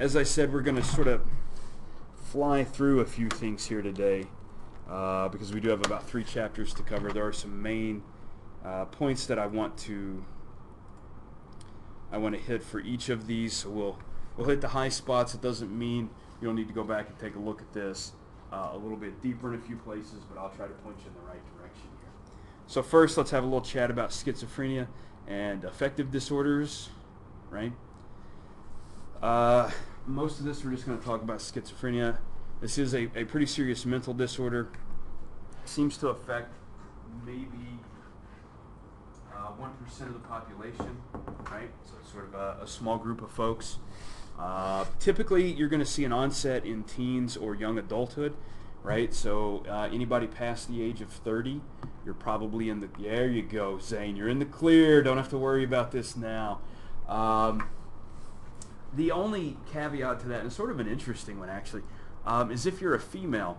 as I said, we're going to sort of fly through a few things here today uh, because we do have about three chapters to cover. There are some main uh, points that I want to I want to hit for each of these. So we'll we'll hit the high spots. It doesn't mean you don't need to go back and take a look at this uh, a little bit deeper in a few places, but I'll try to point you in the right direction here. So first, let's have a little chat about schizophrenia and affective disorders, right? Uh, most of this we're just going to talk about schizophrenia. This is a, a pretty serious mental disorder. Seems to affect maybe uh, 1% of the population, right? So it's sort of a, a small group of folks. Uh, typically, you're going to see an onset in teens or young adulthood, right? So uh, anybody past the age of 30, you're probably in the, there you go, Zane, you're in the clear. Don't have to worry about this now. Um, the only caveat to that, and sort of an interesting one actually, um, is if you're a female.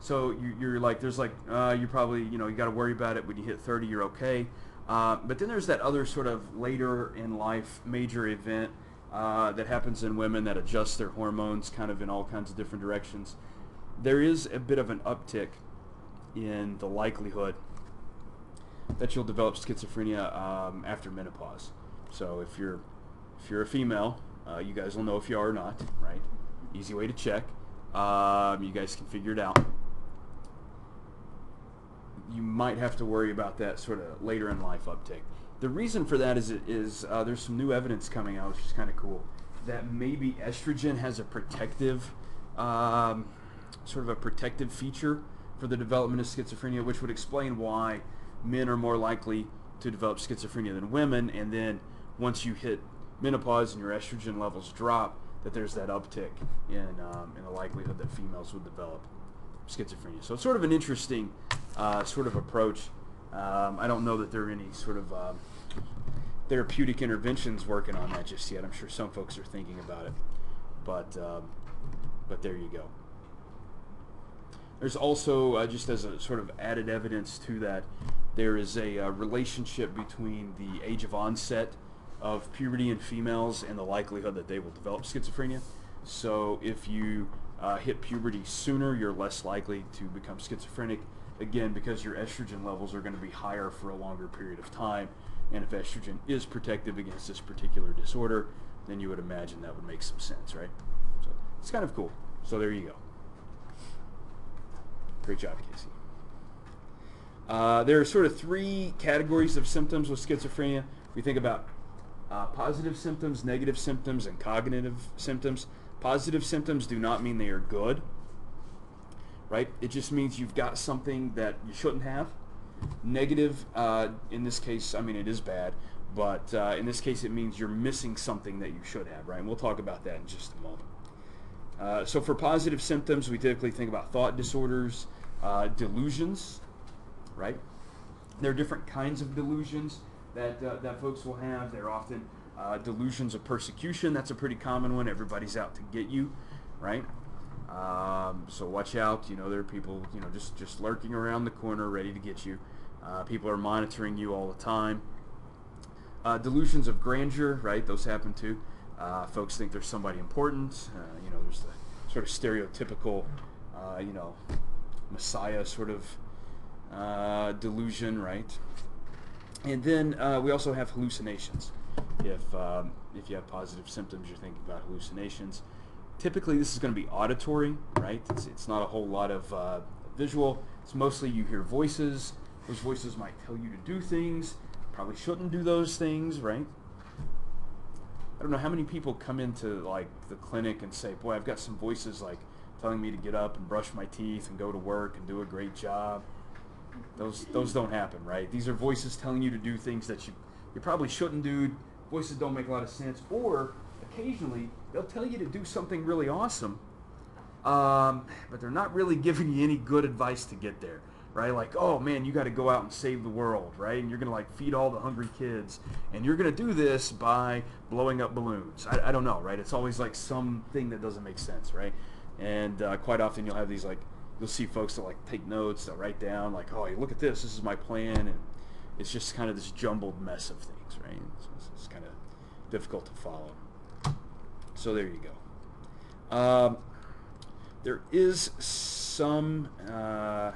So you, you're like, there's like, uh, you probably, you know, you got to worry about it when you hit 30, you're okay. Uh, but then there's that other sort of later in life major event uh, that happens in women that adjusts their hormones kind of in all kinds of different directions. There is a bit of an uptick in the likelihood that you'll develop schizophrenia um, after menopause. So if you're if you're a female, uh, you guys will know if you are or not, right? Easy way to check. Um, you guys can figure it out you might have to worry about that sort of later in life uptake. The reason for that is is uh, there's some new evidence coming out, which is kind of cool, that maybe estrogen has a protective, um, sort of a protective feature for the development of schizophrenia, which would explain why men are more likely to develop schizophrenia than women, and then once you hit menopause and your estrogen levels drop, that there's that uptick in um, in the likelihood that females would develop schizophrenia. So it's sort of an interesting uh, sort of approach. Um, I don't know that there are any sort of um, therapeutic interventions working on that just yet. I'm sure some folks are thinking about it, but um, but there you go. There's also uh, just as a sort of added evidence to that, there is a uh, relationship between the age of onset of puberty in females and the likelihood that they will develop schizophrenia. So if you uh, hit puberty sooner, you're less likely to become schizophrenic again, because your estrogen levels are going to be higher for a longer period of time. And if estrogen is protective against this particular disorder, then you would imagine that would make some sense, right? So it's kind of cool. So there you go. Great job, Casey. Uh, there are sort of three categories of symptoms with schizophrenia. We think about uh, positive symptoms, negative symptoms, and cognitive symptoms. Positive symptoms do not mean they are good right? It just means you've got something that you shouldn't have. Negative, uh, in this case, I mean, it is bad, but uh, in this case, it means you're missing something that you should have, right? And we'll talk about that in just a moment. Uh, so for positive symptoms, we typically think about thought disorders, uh, delusions, right? There are different kinds of delusions that, uh, that folks will have. They're often uh, delusions of persecution. That's a pretty common one. Everybody's out to get you, right? Um, so watch out. You know there are people you know just just lurking around the corner, ready to get you. Uh, people are monitoring you all the time. Uh, delusions of grandeur, right? Those happen too. Uh, folks think there's somebody important. Uh, you know, there's the sort of stereotypical, you know, messiah sort of delusion, right? And then we also have hallucinations. If um, if you have positive symptoms, you're thinking about hallucinations typically this is going to be auditory, right? It's, it's not a whole lot of uh, visual. It's mostly you hear voices. Those voices might tell you to do things. Probably shouldn't do those things, right? I don't know how many people come into like the clinic and say, "Boy, I've got some voices like telling me to get up and brush my teeth and go to work and do a great job." Those those don't happen, right? These are voices telling you to do things that you you probably shouldn't do. Voices don't make a lot of sense, or occasionally they'll tell you to do something really awesome, um, but they're not really giving you any good advice to get there, right? Like, oh man, you got to go out and save the world, right? And you're gonna like feed all the hungry kids, and you're gonna do this by blowing up balloons. I, I don't know, right? It's always like something that doesn't make sense, right? And uh, quite often you'll have these like you'll see folks that like take notes, they'll write down like, oh, look at this, this is my plan, and it's just kind of this jumbled mess of things, right? It's, it's kind of difficult to follow. So there you go. Um, there is some uh,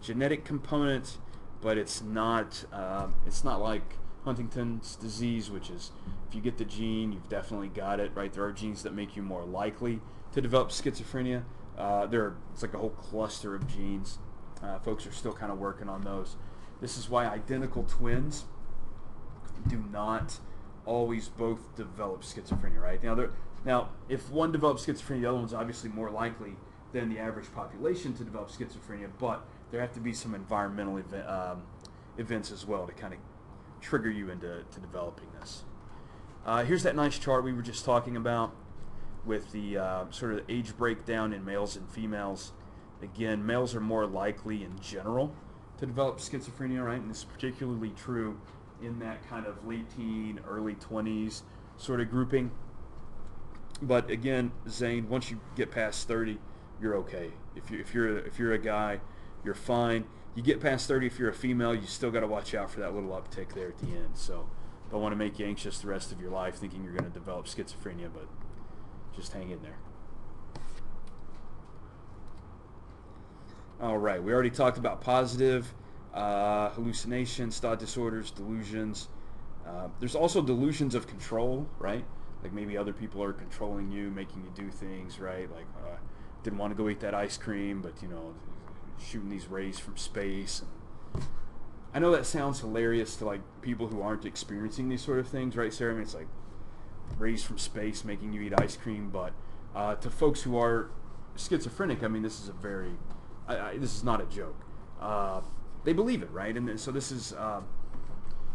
genetic component, but it's not. Um, it's not like Huntington's disease, which is if you get the gene, you've definitely got it. Right? There are genes that make you more likely to develop schizophrenia. Uh, there, it's like a whole cluster of genes. Uh, folks are still kind of working on those. This is why identical twins do not always both develop schizophrenia, right? Now, now, if one develops schizophrenia, the other one's obviously more likely than the average population to develop schizophrenia, but there have to be some environmental um, events as well to kind of trigger you into to developing this. Uh, here's that nice chart we were just talking about with the uh, sort of age breakdown in males and females. Again, males are more likely in general to develop schizophrenia, right? And this is particularly true in that kind of late teen, early 20s sort of grouping. But again, Zane, once you get past 30, you're okay. If you if you're if you're a guy, you're fine. You get past 30, if you're a female, you still got to watch out for that little uptick there at the end. So, don't want to make you anxious the rest of your life, thinking you're going to develop schizophrenia, but just hang in there. All right, we already talked about positive uh, hallucinations, thought disorders, delusions. Uh, there's also delusions of control, right? Like maybe other people are controlling you, making you do things, right? Like uh, didn't want to go eat that ice cream, but you know, shooting these rays from space. I know that sounds hilarious to like people who aren't experiencing these sort of things, right, Sarah? I mean, it's like rays from space making you eat ice cream, but uh, to folks who are schizophrenic, I mean, this is a very, I, I, this is not a joke. Uh, they believe it, right? And so this is, uh,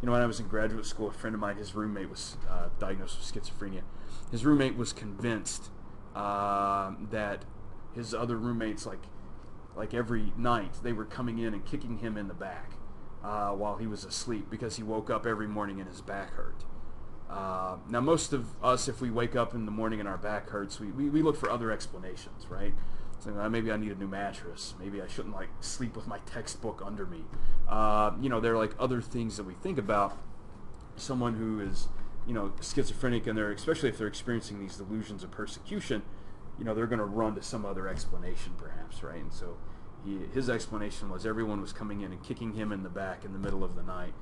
you know, when I was in graduate school, a friend of mine, his roommate was uh, diagnosed with schizophrenia. His roommate was convinced uh, that his other roommates, like, like every night, they were coming in and kicking him in the back uh, while he was asleep because he woke up every morning and his back hurt. Uh, now, most of us, if we wake up in the morning and our back hurts, we, we, we look for other explanations, right? So uh, maybe I need a new mattress. Maybe I shouldn't like sleep with my textbook under me. Uh, you know, there are like other things that we think about. Someone who is, you know, schizophrenic, and they're especially if they're experiencing these delusions of persecution, you know, they're going to run to some other explanation, perhaps, right? And so, he, his explanation was everyone was coming in and kicking him in the back in the middle of the night,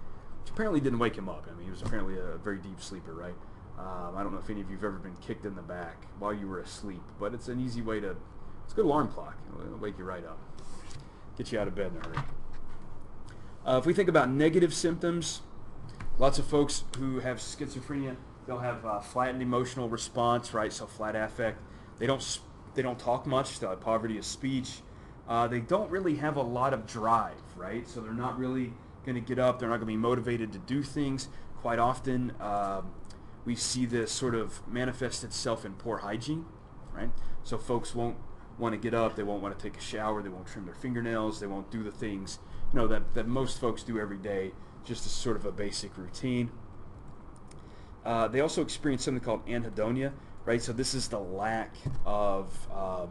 apparently didn't wake him up. I mean, he was apparently a very deep sleeper, right? Um, I don't know if any of you've ever been kicked in the back while you were asleep, but it's an easy way to it's a good alarm clock. It'll wake you right up. Get you out of bed in a hurry. Uh, if we think about negative symptoms, lots of folks who have schizophrenia, they'll have uh, flattened emotional response, right? So flat affect. They don't they don't talk much. They'll have poverty of speech. Uh, they don't really have a lot of drive, right? So they're not really going to get up. They're not going to be motivated to do things. Quite often, um, we see this sort of manifest itself in poor hygiene, right? So folks won't want to get up, they won't want to take a shower, they won't trim their fingernails, they won't do the things you know that, that most folks do every day, just as sort of a basic routine. Uh, they also experience something called anhedonia, right? So this is the lack of um,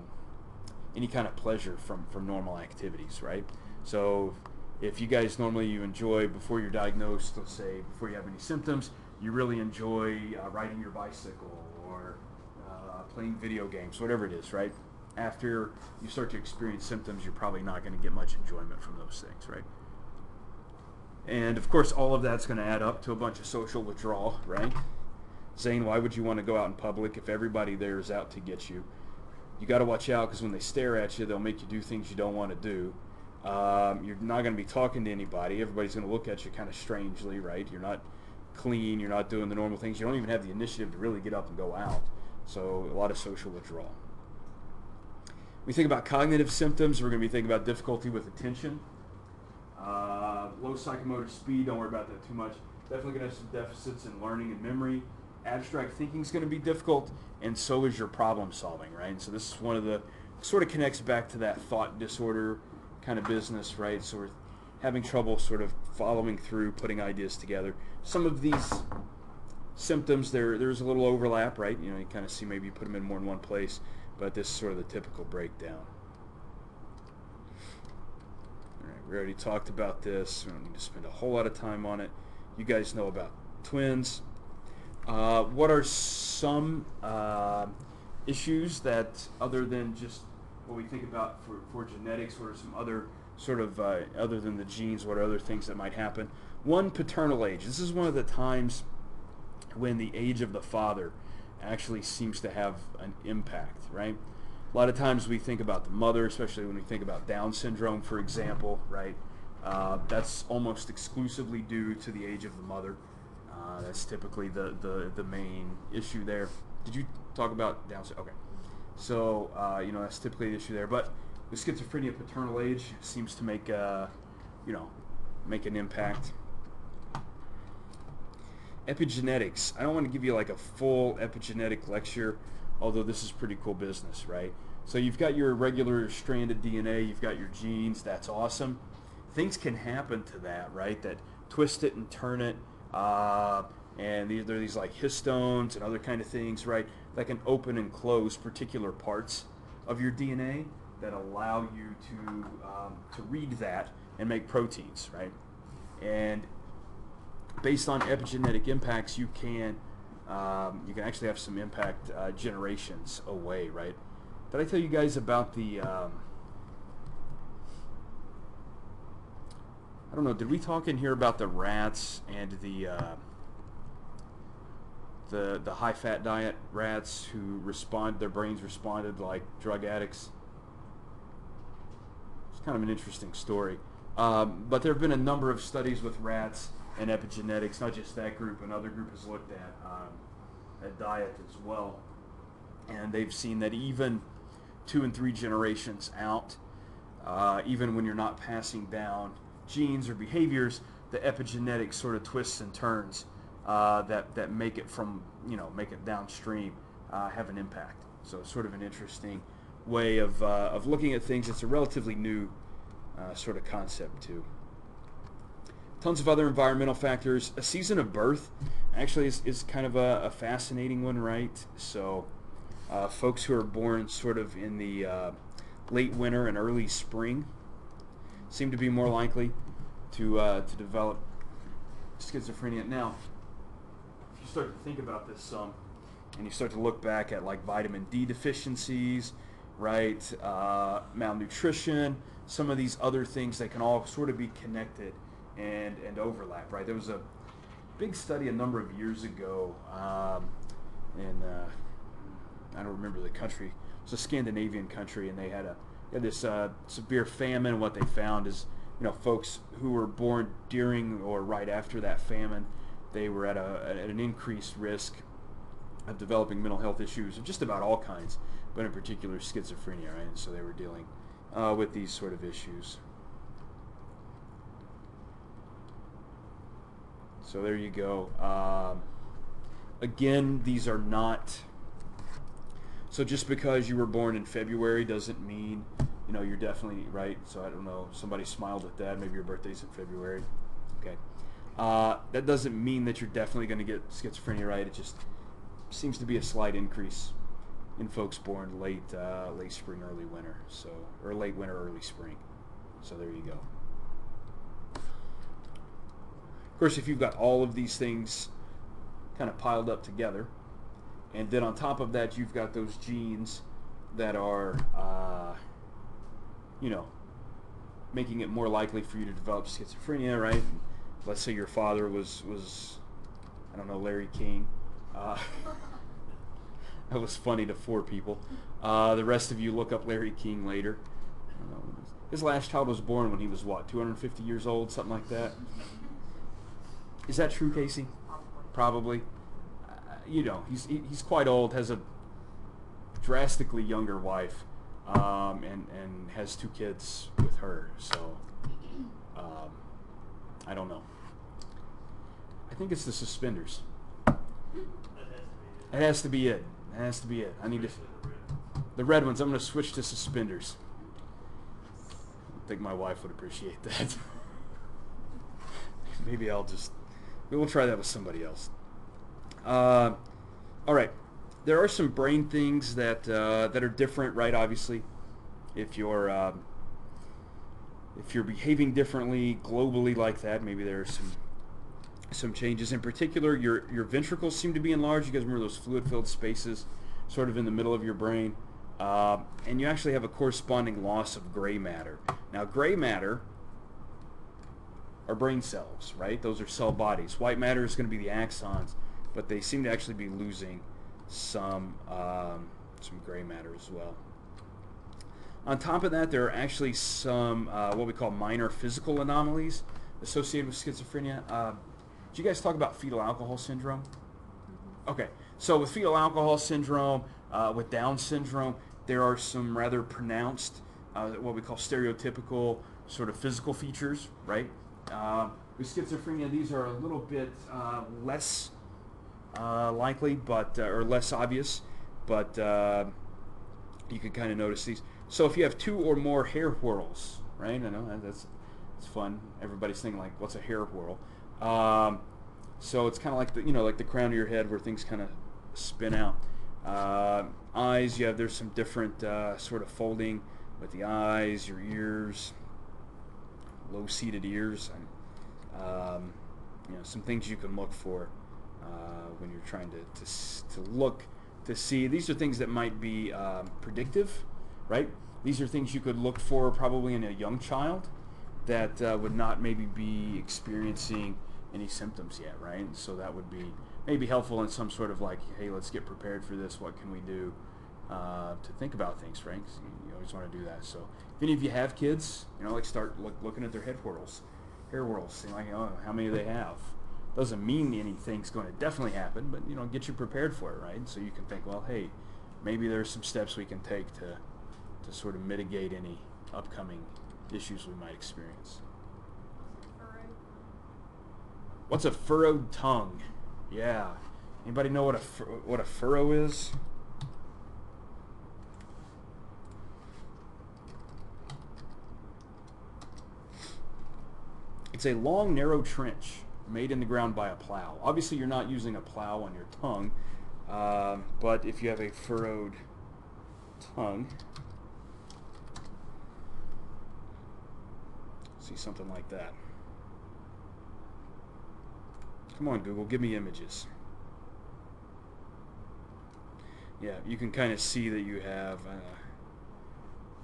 any kind of pleasure from, from normal activities, right? So if you guys normally you enjoy before you're diagnosed, let's say before you have any symptoms, you really enjoy uh, riding your bicycle or uh, playing video games, whatever it is, right? after you start to experience symptoms, you're probably not going to get much enjoyment from those things, right? And of course, all of that's going to add up to a bunch of social withdrawal, right? Zane, why would you want to go out in public if everybody there is out to get you? You got to watch out because when they stare at you, they'll make you do things you don't want to do. Um, you're not going to be talking to anybody. Everybody's going to look at you kind of strangely, right? You're not clean. You're not doing the normal things. You don't even have the initiative to really get up and go out. So a lot of social withdrawal we think about cognitive symptoms, we're going to be thinking about difficulty with attention. Uh, low psychomotor speed, don't worry about that too much. Definitely going to have some deficits in learning and memory. Abstract thinking is going to be difficult, and so is your problem solving, right? And so this is one of the, sort of connects back to that thought disorder kind of business, right? So we're having trouble sort of following through, putting ideas together. Some of these symptoms, there there's a little overlap, right? You know, you kind of see maybe you put them in more than one place but this is sort of the typical breakdown. All right, we already talked about this. We don't need to spend a whole lot of time on it. You guys know about twins. Uh, what are some uh, issues that, other than just what we think about for, for genetics, what are some other sort of, uh, other than the genes, what are other things that might happen? One, paternal age. This is one of the times when the age of the father actually seems to have an impact, right? A lot of times we think about the mother, especially when we think about Down syndrome, for example, right? Uh, that's almost exclusively due to the age of the mother. Uh, that's typically the, the, the main issue there. Did you talk about Down syndrome? Okay. So, uh, you know, that's typically the issue there. But with schizophrenia, paternal age seems to make, uh, you know, make an impact. Epigenetics. I don't want to give you like a full epigenetic lecture, although this is pretty cool business, right? So you've got your regular stranded DNA, you've got your genes, that's awesome. Things can happen to that, right? That twist it and turn it, uh, and these, there are these like histones and other kind of things, right? That can open and close particular parts of your DNA that allow you to um, to read that and make proteins, right? And based on epigenetic impacts, you can um, you can actually have some impact uh, generations away, right? Did I tell you guys about the? Um, I don't know. Did we talk in here about the rats and the uh, the the high fat diet rats who respond? Their brains responded like drug addicts. It's kind of an interesting story. Um, but there have been a number of studies with rats and epigenetics. Not just that group, another group has looked at um, at diet as well, and they've seen that even two and three generations out, uh, even when you're not passing down genes or behaviors, the epigenetics sort of twists and turns uh, that that make it from you know make it downstream uh, have an impact. So it's sort of an interesting way of uh, of looking at things. It's a relatively new uh, sort of concept too tons of other environmental factors. A season of birth actually is, is kind of a, a fascinating one, right? So, uh, folks who are born sort of in the late winter and early spring seem to be more likely to uh, to develop schizophrenia. Now, you start to think about this some, and you start to look back at like vitamin D deficiencies, right, uh, malnutrition, some of these other things that can all sort of be connected and, and overlap, right? There was a big study a number of years ago um, in, uh, I don't remember the country, it was a Scandinavian country, and they had, a, they had this uh, severe famine. What they found is, you know, folks who were born during or right after that famine, they were at, a, at an increased risk of developing mental health issues of just about all kinds, but in particular schizophrenia, right? And so they were dealing uh, with these sort of issues. So there you go. Um, again, these are not. So just because you were born in February doesn't mean, you know, you're definitely right. So I don't know. Somebody smiled at that. Maybe your birthday's in February. Uh, that doesn't mean that you're definitely going to get schizophrenia right. It just seems to be a slight increase in folks born late, uh, late spring, early winter. So or late winter, early spring. So there you go. Of course, if you've got all of these things kind of piled up together, and then on top of that, you've got those genes that are, uh, you know, making it more likely for you to develop schizophrenia, right? Let's say your father was was, I don't know, Larry King. Uh, that was funny to four people. Uh, the rest of you look up Larry King later. His last child was born when he was what, 250 years old, something like that. Is that true, Casey? Probably. Uh, you know, he's he's quite old, has a drastically younger wife, um, and and has two kids with her. So, um, I don't know. I think it's the suspenders. It has to be it. It has to be it. I need to. The red ones. I'm going to switch to suspenders. I think my wife would appreciate that. Maybe I'll just We'll try that with somebody else. Uh, all right. There are some brain things that uh, that are different, right? Obviously, if you're um, if you're behaving differently globally like that, maybe there are some some changes. In particular, your your ventricles seem to be enlarged. You guys remember those fluid-filled spaces sort of in the middle of your brain, uh, and you actually have a corresponding loss of gray matter. Now, gray matter are brain cells, right? Those are cell bodies. White matter is going to be the axons, but they seem to actually be losing some um, some gray matter as well. On top of that, there are actually some uh, what we call minor physical anomalies associated with schizophrenia. Uh, did you guys talk about fetal alcohol syndrome? Okay, so with fetal alcohol syndrome, uh, with Down syndrome, there are some rather pronounced, uh, what we call stereotypical sort of physical features, right? Uh, with schizophrenia, these are a little bit uh, less uh, likely, but uh, or less obvious, but you can kind of notice these. So if you have two or more hair whorls, right? I know that's it's fun. Everybody's thinking like, what's a hair whorl? Um, so it's kind of like the you know like the crown of your head where things kind of spin out. Uh, eyes, you have there's some different uh, sort of folding with the eyes, your ears, low-seated ears, and um, you know some things you can look for uh, when you're trying to, to to look to see. These are things that might be um, predictive, right? These are things you could look for probably in a young child that uh, would not maybe be experiencing any symptoms yet, right? And So that would be maybe helpful in some sort of like, hey, let's get prepared for this. What can we do uh, to think about things, right? You, you always want to do that. So if any of you have kids, you know, like start look, looking at their head whorls, hair whorls, like, oh, how many they have? Doesn't mean anything's going to definitely happen, but you know, get you prepared for it, right? So you can think, well, hey, maybe there's some steps we can take to to sort of mitigate any upcoming issues we might experience. What's a furrowed tongue? Yeah. Anybody know what a what a furrow is? It's a long, narrow trench made in the ground by a plow. Obviously, you're not using a plow on your tongue, uh, but if you have a furrowed tongue, see something like that. Come on, Google, give me images. Yeah, you can kind of see that you have, uh,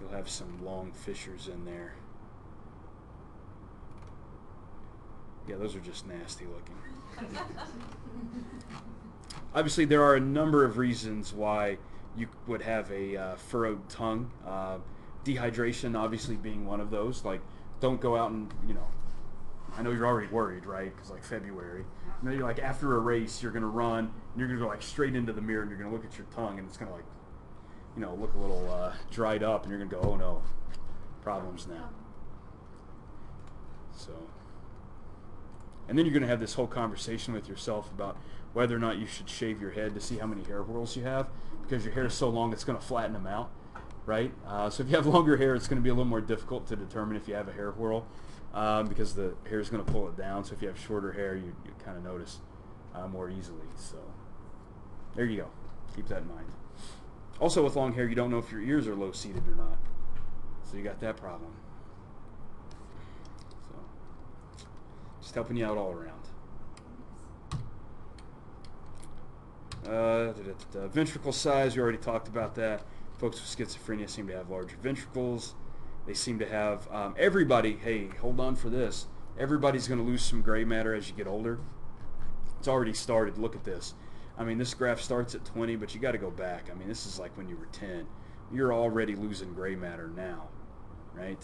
you'll have some long fissures in there. Yeah, those are just nasty looking. Obviously, there are a number of reasons why you would have a uh, furrowed tongue. Uh, dehydration, obviously, being one of those. Like, don't go out and, you know, I know you're already worried, right? Because, like, February. You know, you're like, after a race, you're to run, and you're to go, like, straight into the mirror, and you're to look at your tongue, and it's to, like, you know, look a little uh, dried up, and you're to go, oh, no, problems now. So. And then you're to have this whole conversation with yourself about whether or not you should shave your head to see how many hair whorls you have because your hair is so long it's to flatten them out, right? Uh, so if you have longer hair, it's going to be a little more difficult to determine if you have a hair whorl um, because the hair is going to pull it down. So if you have shorter hair, you, you kind of notice uh, more easily. So there you go. Keep that in mind. Also with long hair, you don't know if your ears are low-seated or not. So you got that problem. So just helping you out all around. Uh, da, da, da, ventricle size, we already talked about that. Folks with schizophrenia seem to have larger ventricles. They seem to have, um, everybody, hey, hold on for this. Everybody's going to lose some gray matter as you get older. It's already started. Look at this. I mean, this graph starts at 20, but you got to go back. I mean, this is like when you were 10. You're already losing gray matter now, right?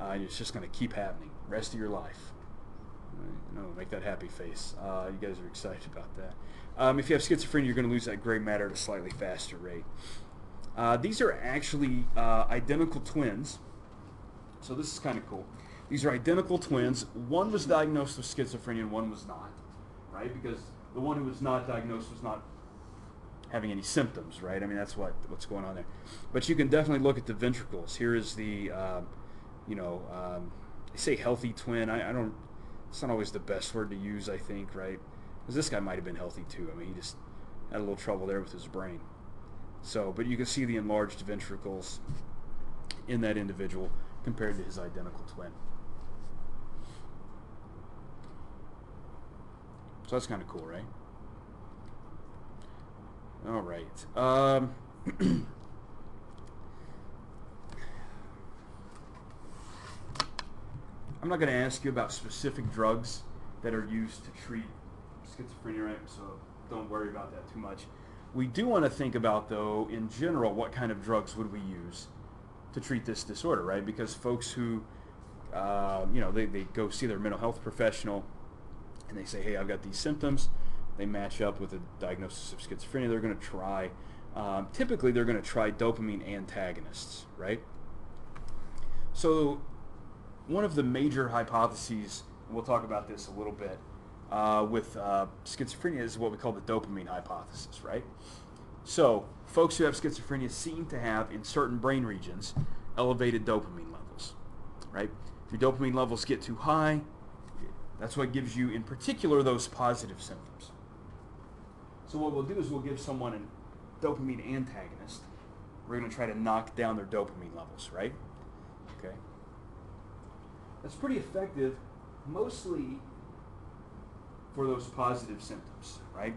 Uh, it's just going to keep happening rest of your life. No, make that happy face. Uh, you guys are excited about that. Um, if you have schizophrenia, you're going to lose that gray matter at a slightly faster rate. Uh, these are actually uh, identical twins. So this is kind of cool. These are identical twins. One was diagnosed with schizophrenia and one was not, right? Because the one who was not diagnosed was not having any symptoms, right? I mean, that's what what's going on there. But you can definitely look at the ventricles. Here is the, uh, you know, um, they say healthy twin. I, I don't it's not always the best word to use, I think, right? Because this guy might have been healthy too. I mean, he just had a little trouble there with his brain. So, but you can see the enlarged ventricles in that individual compared to his identical twin. So that's kind of cool, right? All right. Um, I'm not going to ask you about specific drugs that are used to treat schizophrenia, right? So don't worry about that too much. We do want to think about, though, in general, what kind of drugs would we use to treat this disorder, right? Because folks who, uh, you know, they, they go see their mental health professional and they say, hey, I've got these symptoms. They match up with a diagnosis of schizophrenia. They're going to try, um, typically, they're going to try dopamine antagonists, right? So one of the major hypotheses, and we'll talk about this a little bit, uh, with uh, schizophrenia is what we call the dopamine hypothesis, right? So folks who have schizophrenia seem to have, in certain brain regions, elevated dopamine levels, right? If your dopamine levels get too high, that's what gives you, in particular, those positive symptoms. So what we'll do is we'll give someone a dopamine antagonist. We're going to try to knock down their dopamine levels, right? Okay. That's pretty effective, mostly for those positive symptoms, right?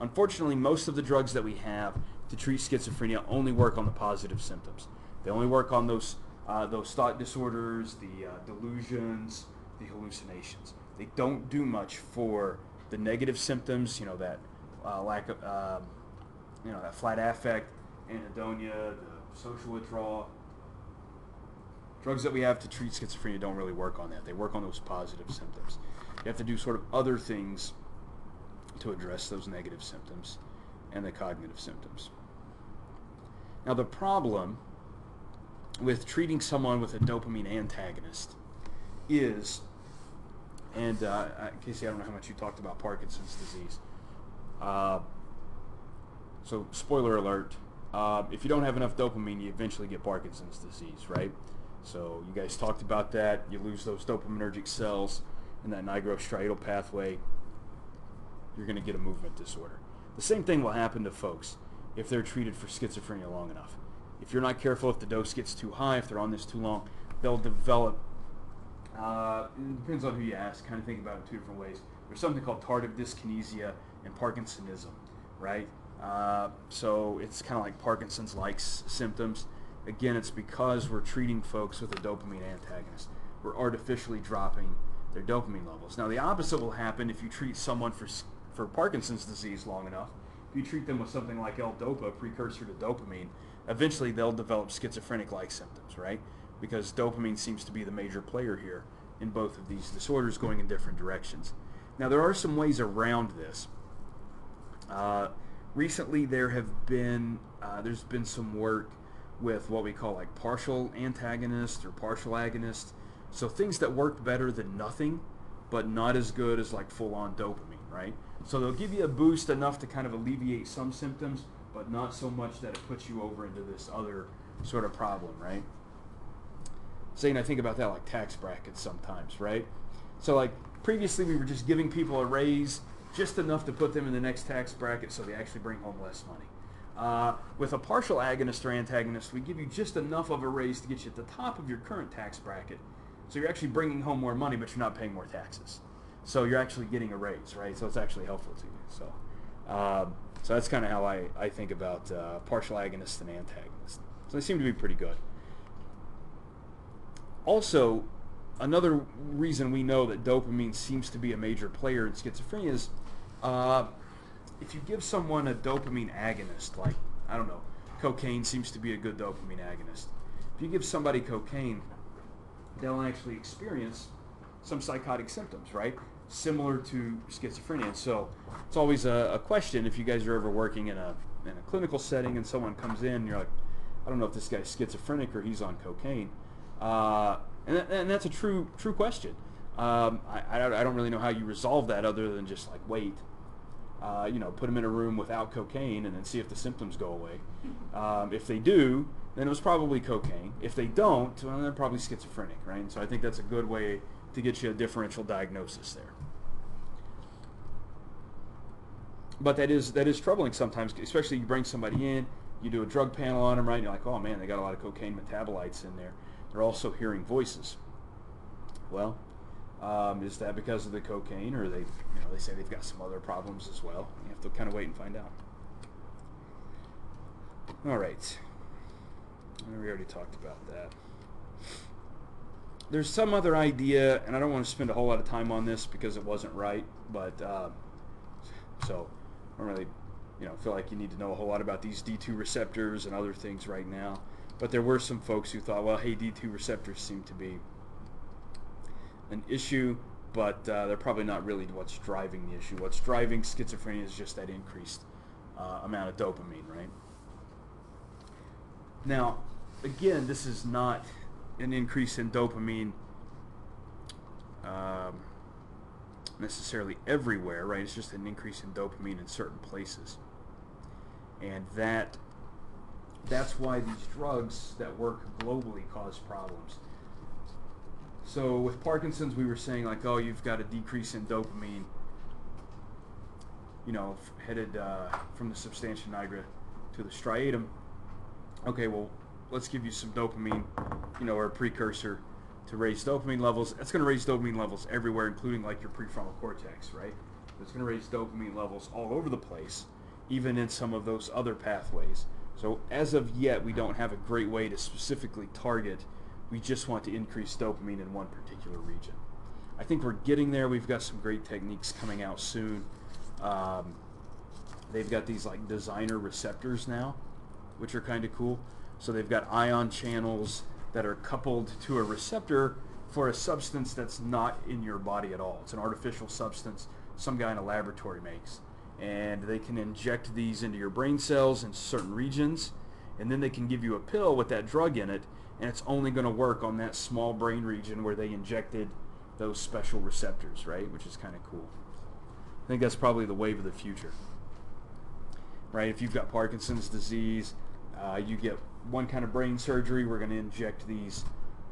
Unfortunately, most of the drugs that we have to treat schizophrenia only work on the positive symptoms. They only work on those uh, those thought disorders, the uh, delusions, the hallucinations. They don't do much for the negative symptoms. You know that uh, lack of um, you know that flat affect, anhedonia, the social withdrawal. Drugs that we have to treat schizophrenia don't really work on that. They work on those positive symptoms. You have to do sort of other things to address those negative symptoms and the cognitive symptoms. Now the problem with treating someone with a dopamine antagonist is, and uh, Casey, I don't know how much you talked about Parkinson's disease. Uh, so spoiler alert, uh, if you don't have enough dopamine, you eventually get Parkinson's disease, right? So you guys talked about that. You lose those dopaminergic cells in that nigrostriatal pathway. You're going to get a movement disorder. The same thing will happen to folks if they're treated for schizophrenia long enough. If you're not careful, if the dose gets too high, if they're on this too long, they'll develop. Uh, it depends on who you ask. Kind of think about it two different ways. There's something called tardive dyskinesia and Parkinsonism, right? Uh, so it's kind of like Parkinson's-like symptoms. Again, it's because we're treating folks with a dopamine antagonist. We're artificially dropping their dopamine levels. Now, the opposite will happen if you treat someone for for Parkinson's disease long enough. If you treat them with something like L-DOPA, precursor to dopamine, eventually they'll develop schizophrenic-like symptoms, right? Because dopamine seems to be the major player here in both of these disorders going in different directions. Now, there are some ways around this. Uh, recently, there have been uh, there's been some work with what we call like partial antagonists or partial agonist. So things that work better than nothing, but not as good as like full-on dopamine, right? So they'll give you a boost enough to kind of alleviate some symptoms, but not so much that it puts you over into this other sort of problem, right? Saying I think about that like tax brackets sometimes, right? So like previously we were just giving people a raise just enough to put them in the next tax bracket so they actually bring home less money. Uh, with a partial agonist or antagonist, we give you just enough of a raise to get you at the top of your current tax bracket. So you're actually bringing home more money, but you're not paying more taxes. So you're actually getting a raise, right? So it's actually helpful to you. So, um, so that's kind of how I, I think about uh, partial agonists and antagonists. So they seem to be pretty good. Also, another reason we know that dopamine seems to be a major player in schizophrenia is uh, if you give someone a dopamine agonist, like, I don't know, cocaine seems to be a good dopamine agonist. If you give somebody cocaine, they'll actually experience some psychotic symptoms, right? Similar to schizophrenia. So it's always a, a, question if you guys are ever working in a, in a clinical setting and someone comes in and you're like, I don't know if this guy's schizophrenic or he's on cocaine. Uh, and, and, that's a true true question. Um, I, I, don't really know how you resolve that other than just like wait. Uh, you know, put them in a room without cocaine and then see if the symptoms go away. Um, if they do, then it was probably cocaine. If they don't, well, they're probably schizophrenic, right? And so I think that's a good way to get you a differential diagnosis there. But that is that is troubling sometimes, especially you bring somebody in, you do a drug panel on them, right? And you're like, oh man, they got a lot of cocaine metabolites in there. They're also hearing voices. Well, um, is that because of the cocaine, or they, you know, they say they've got some other problems as well? You have to kind of wait and find out. All right. We already talked about that. There's some other idea, and I don't want to spend a whole lot of time on this because it wasn't right, but uh, so I don't really, you know, feel like you need to know a whole lot about these D2 receptors and other things right now. But there were some folks who thought, well, hey, D2 receptors seem to be an issue, but uh, they're probably not really what's driving the issue. What's driving schizophrenia is just that increased uh, amount of dopamine, right? Now, again, this is not an increase in dopamine um, necessarily everywhere, right? It's just an increase in dopamine in certain places. And that that's why these drugs that work globally cause problems. So with Parkinson's, we were saying like, oh, you've got a decrease in dopamine, you know, headed uh, from the substantia nigra to the striatum. Okay, well, let's give you some dopamine, you know, or a precursor to raise dopamine levels. It's going to raise dopamine levels everywhere, including like your prefrontal cortex, right? It's going to raise dopamine levels all over the place, even in some of those other pathways. So as of yet, we don't have a great way to specifically target. We just want to increase dopamine in one particular region. I think we're getting there. We've got some great techniques coming out soon. Um, they've got these like designer receptors now, which are kind of cool. So they've got ion channels that are coupled to a receptor for a substance that's not in your body at all. It's an artificial substance some guy in a laboratory makes. And they can inject these into your brain cells in certain regions, and then they can give you a pill with that drug in it, and it's only going to work on that small brain region where they injected those special receptors, right? Which is kind of cool. I think that's probably the wave of the future. Right? If you've got Parkinson's disease, uh, you get one kind of brain surgery. We're going to inject these,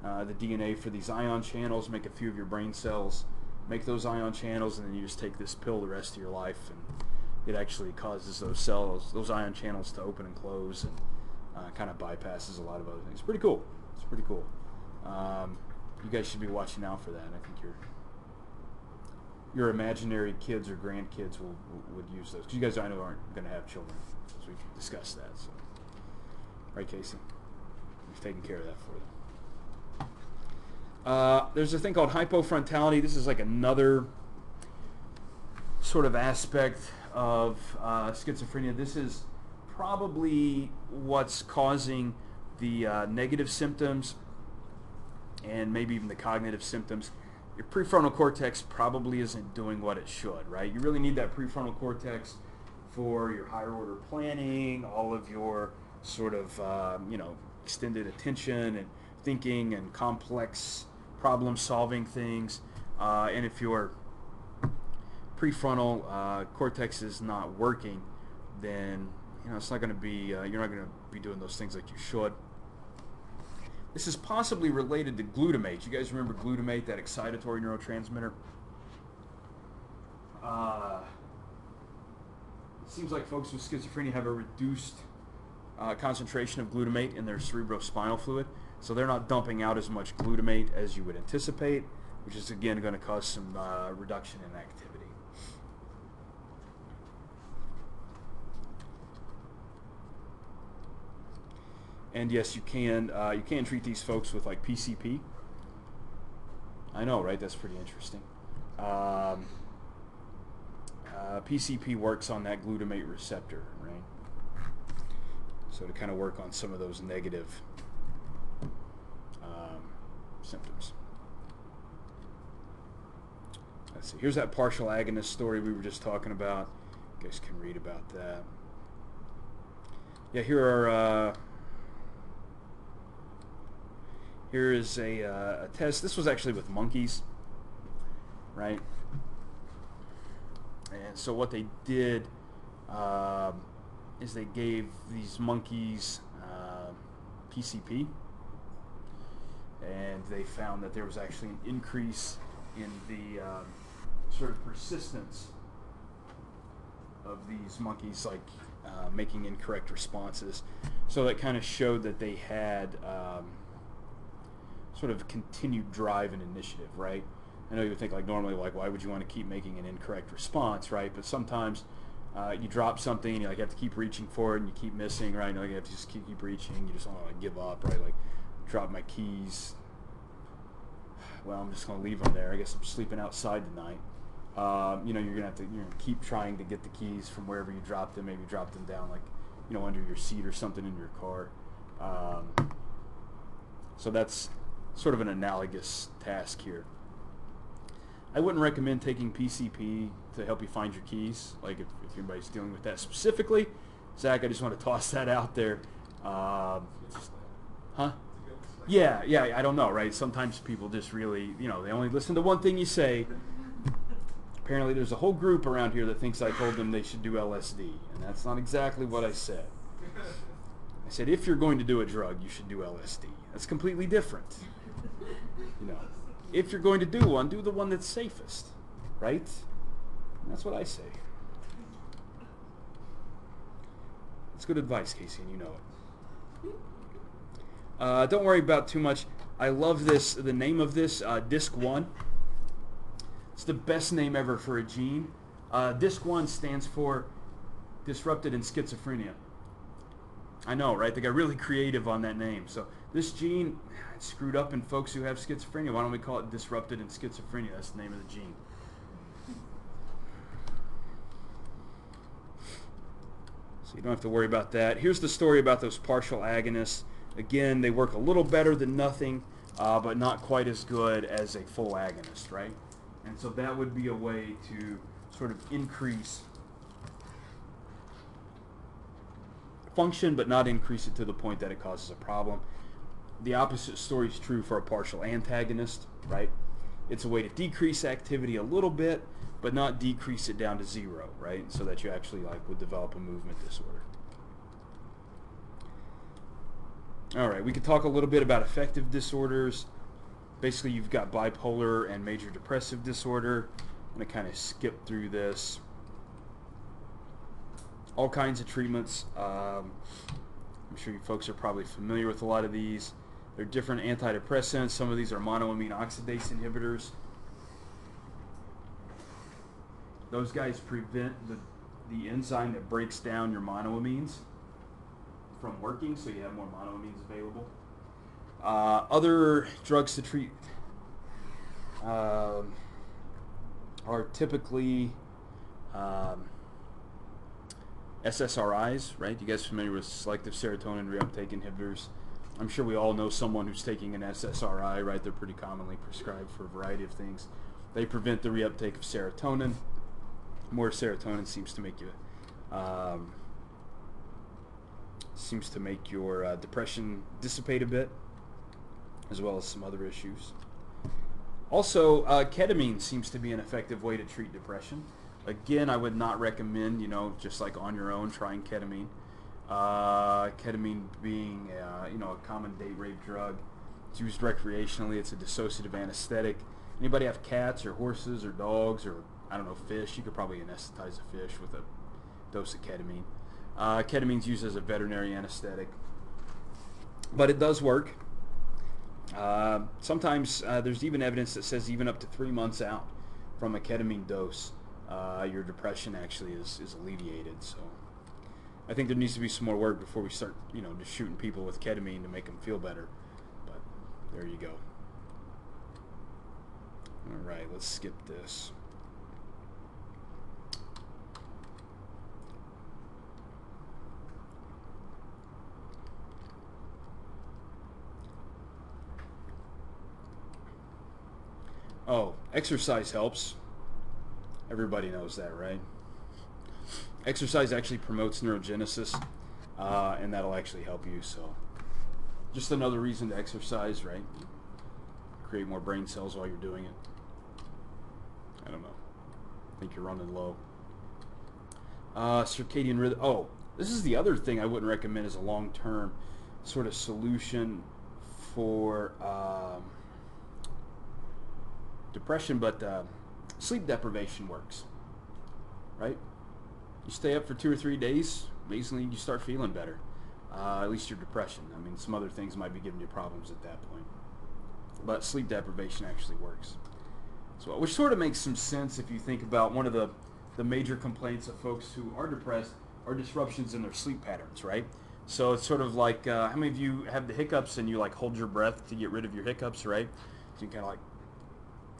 uh, the DNA for these ion channels, make a few of your brain cells, make those ion channels, and then you just take this pill the rest of your life, and it actually causes those cells, those ion channels, to open and close, and uh, kind of bypasses a lot of other things. Pretty cool. It's pretty cool. Um, you guys should be watching out for that. I think your your imaginary kids or grandkids will, would use those. Because you guys, I know, aren't going to have children, as we've discussed that. So. Right, Casey? We've taken care of that for you. Uh, there's a thing called hypofrontality. This is like another sort of aspect of uh, schizophrenia. This is probably what's causing the uh, negative symptoms and maybe even the cognitive symptoms. Your prefrontal cortex probably isn't doing what it should, right? You really need that prefrontal cortex for your higher order planning, all of your sort of um, you know extended attention and thinking and complex problem solving things. Uh, and if your prefrontal uh, cortex is not working, then you know it's not going to be uh, you're not going to be doing those things like you should. This is possibly related to glutamate. You guys remember glutamate, that excitatory neurotransmitter? Uh, it seems like folks with schizophrenia have a reduced uh, concentration of glutamate in their cerebrospinal fluid. So they're not dumping out as much glutamate as you would anticipate, which is again going to cause some uh, reduction in activity. And yes, you can uh, you can treat these folks with like PCP. I know, right? That's pretty interesting. Um, uh, PCP works on that glutamate receptor? So to kind of work on some of those negative um, symptoms. Let's see. Here's that partial agonist story we were just talking about. You guys can read about that. Yeah, here are. Uh, here is a, uh, a test. This was actually with monkeys, right? And so what they did. Um, is they gave these monkeys uh, PCP, and they found that there was actually an increase in the um, sort of persistence of these monkeys, like uh, making incorrect responses. So that kind of showed that they had um, sort of continued drive and initiative, right? I know you would think like normally like why would you want to keep making an incorrect response, right? But sometimes uh, you drop something, you like have to keep reaching for it, and you keep missing, right? You, know, you have to just keep, keep reaching. You just want to give up, right? Like drop my keys. Well, I'm just gonna leave them there. I guess I'm sleeping outside tonight. Um, you know, you're gonna have to you're gonna keep trying to get the keys from wherever you dropped them. Maybe drop them down, like you know, under your seat or something in your car. Um, so that's sort of an analogous task here. I wouldn't recommend taking PCP to help you find your keys. Like if, if anybody's dealing with that specifically, Zach, I just want to toss that out there. Um, huh? Yeah, yeah. I don't know, right? Sometimes people just really, you know, they only listen to one thing you say. Apparently, there's a whole group around here that thinks I told them they should do LSD, and that's not exactly what I said. I said if you're going to do a drug, you should do LSD. That's completely different. You know, if you're going to do one, do the one that's safest, right? And that's what I say. It's good advice, Casey, and you know it. Uh, don't worry about too much. I love this. The name of this, uh, Disc One. It's the best name ever for a gene. Uh, Disc One stands for disrupted in schizophrenia. I know, right? They got really creative on that name. So this gene screwed up in folks who have schizophrenia. Why don't we call it disrupted in schizophrenia? That's the name of the gene. So you don't have to worry about that. Here's the story about those partial agonists. Again, they work a little better than nothing, uh, but not quite as good as a full agonist, right? And so that would be a way to sort of increase function, but not increase it to the point that it causes a problem. The opposite story is true for a partial antagonist, right? It's a way to decrease activity a little bit, but not decrease it down to zero, right? So that you actually like would develop a movement disorder. All right, we could talk a little bit about affective disorders. Basically, you've got bipolar and major depressive disorder. I'm going to kind of skip through this. All kinds of treatments. Um, I'm sure you folks are probably familiar with a lot of these. They're different antidepressants. Some of these are monoamine oxidase inhibitors. Those guys prevent the, the enzyme that breaks down your monoamines from working, so you have more monoamines available. Uh, other drugs to treat um, are typically um, SSRIs, right? You guys familiar with selective serotonin reuptake inhibitors? I'm sure we all know someone who's taking an SSRI, right? They're pretty commonly prescribed for a variety of things. They prevent the reuptake of serotonin more serotonin seems to make you um, seems to make your uh, depression dissipate a bit, as well as some other issues. Also, uh, ketamine seems to be an effective way to treat depression. Again, I would not recommend, you know, just like on your own, trying ketamine. Uh, ketamine being, uh, you know, a common date rape drug. It's used recreationally. It's a dissociative anesthetic. Anybody have cats or horses or dogs or I don't know, fish. You could probably anesthetize a fish with a dose of ketamine. Uh, ketamine's used as a veterinary anesthetic, but it does work. Uh, sometimes uh, there's even evidence that says even up to three months out from a ketamine dose, uh, your depression actually is, is alleviated. So I think there needs to be some more work before we start, you know, just shooting people with ketamine to make them feel better. But there you go. All right, let's skip this. Oh, exercise helps. Everybody knows that, right? Exercise actually promotes neurogenesis, uh, and that'll actually help you. So, just another reason to exercise, right? Create more brain cells while you're doing it. I don't know. I think you're running low. Uh, circadian rhythm. Oh, this is the other thing I wouldn't recommend as a long-term sort of solution for. Um, depression, but uh, sleep deprivation works, right? You stay up for two or three days, amazingly you start feeling better. Uh, at least your depression. I mean, some other things might be giving you problems at that point. But sleep deprivation actually works. So, which sort of makes some sense if you think about one of the the major complaints of folks who are depressed are disruptions in their sleep patterns, right? So it's sort of like uh, how many of you have the hiccups and you like hold your breath to get rid of your hiccups, right? So you kind of like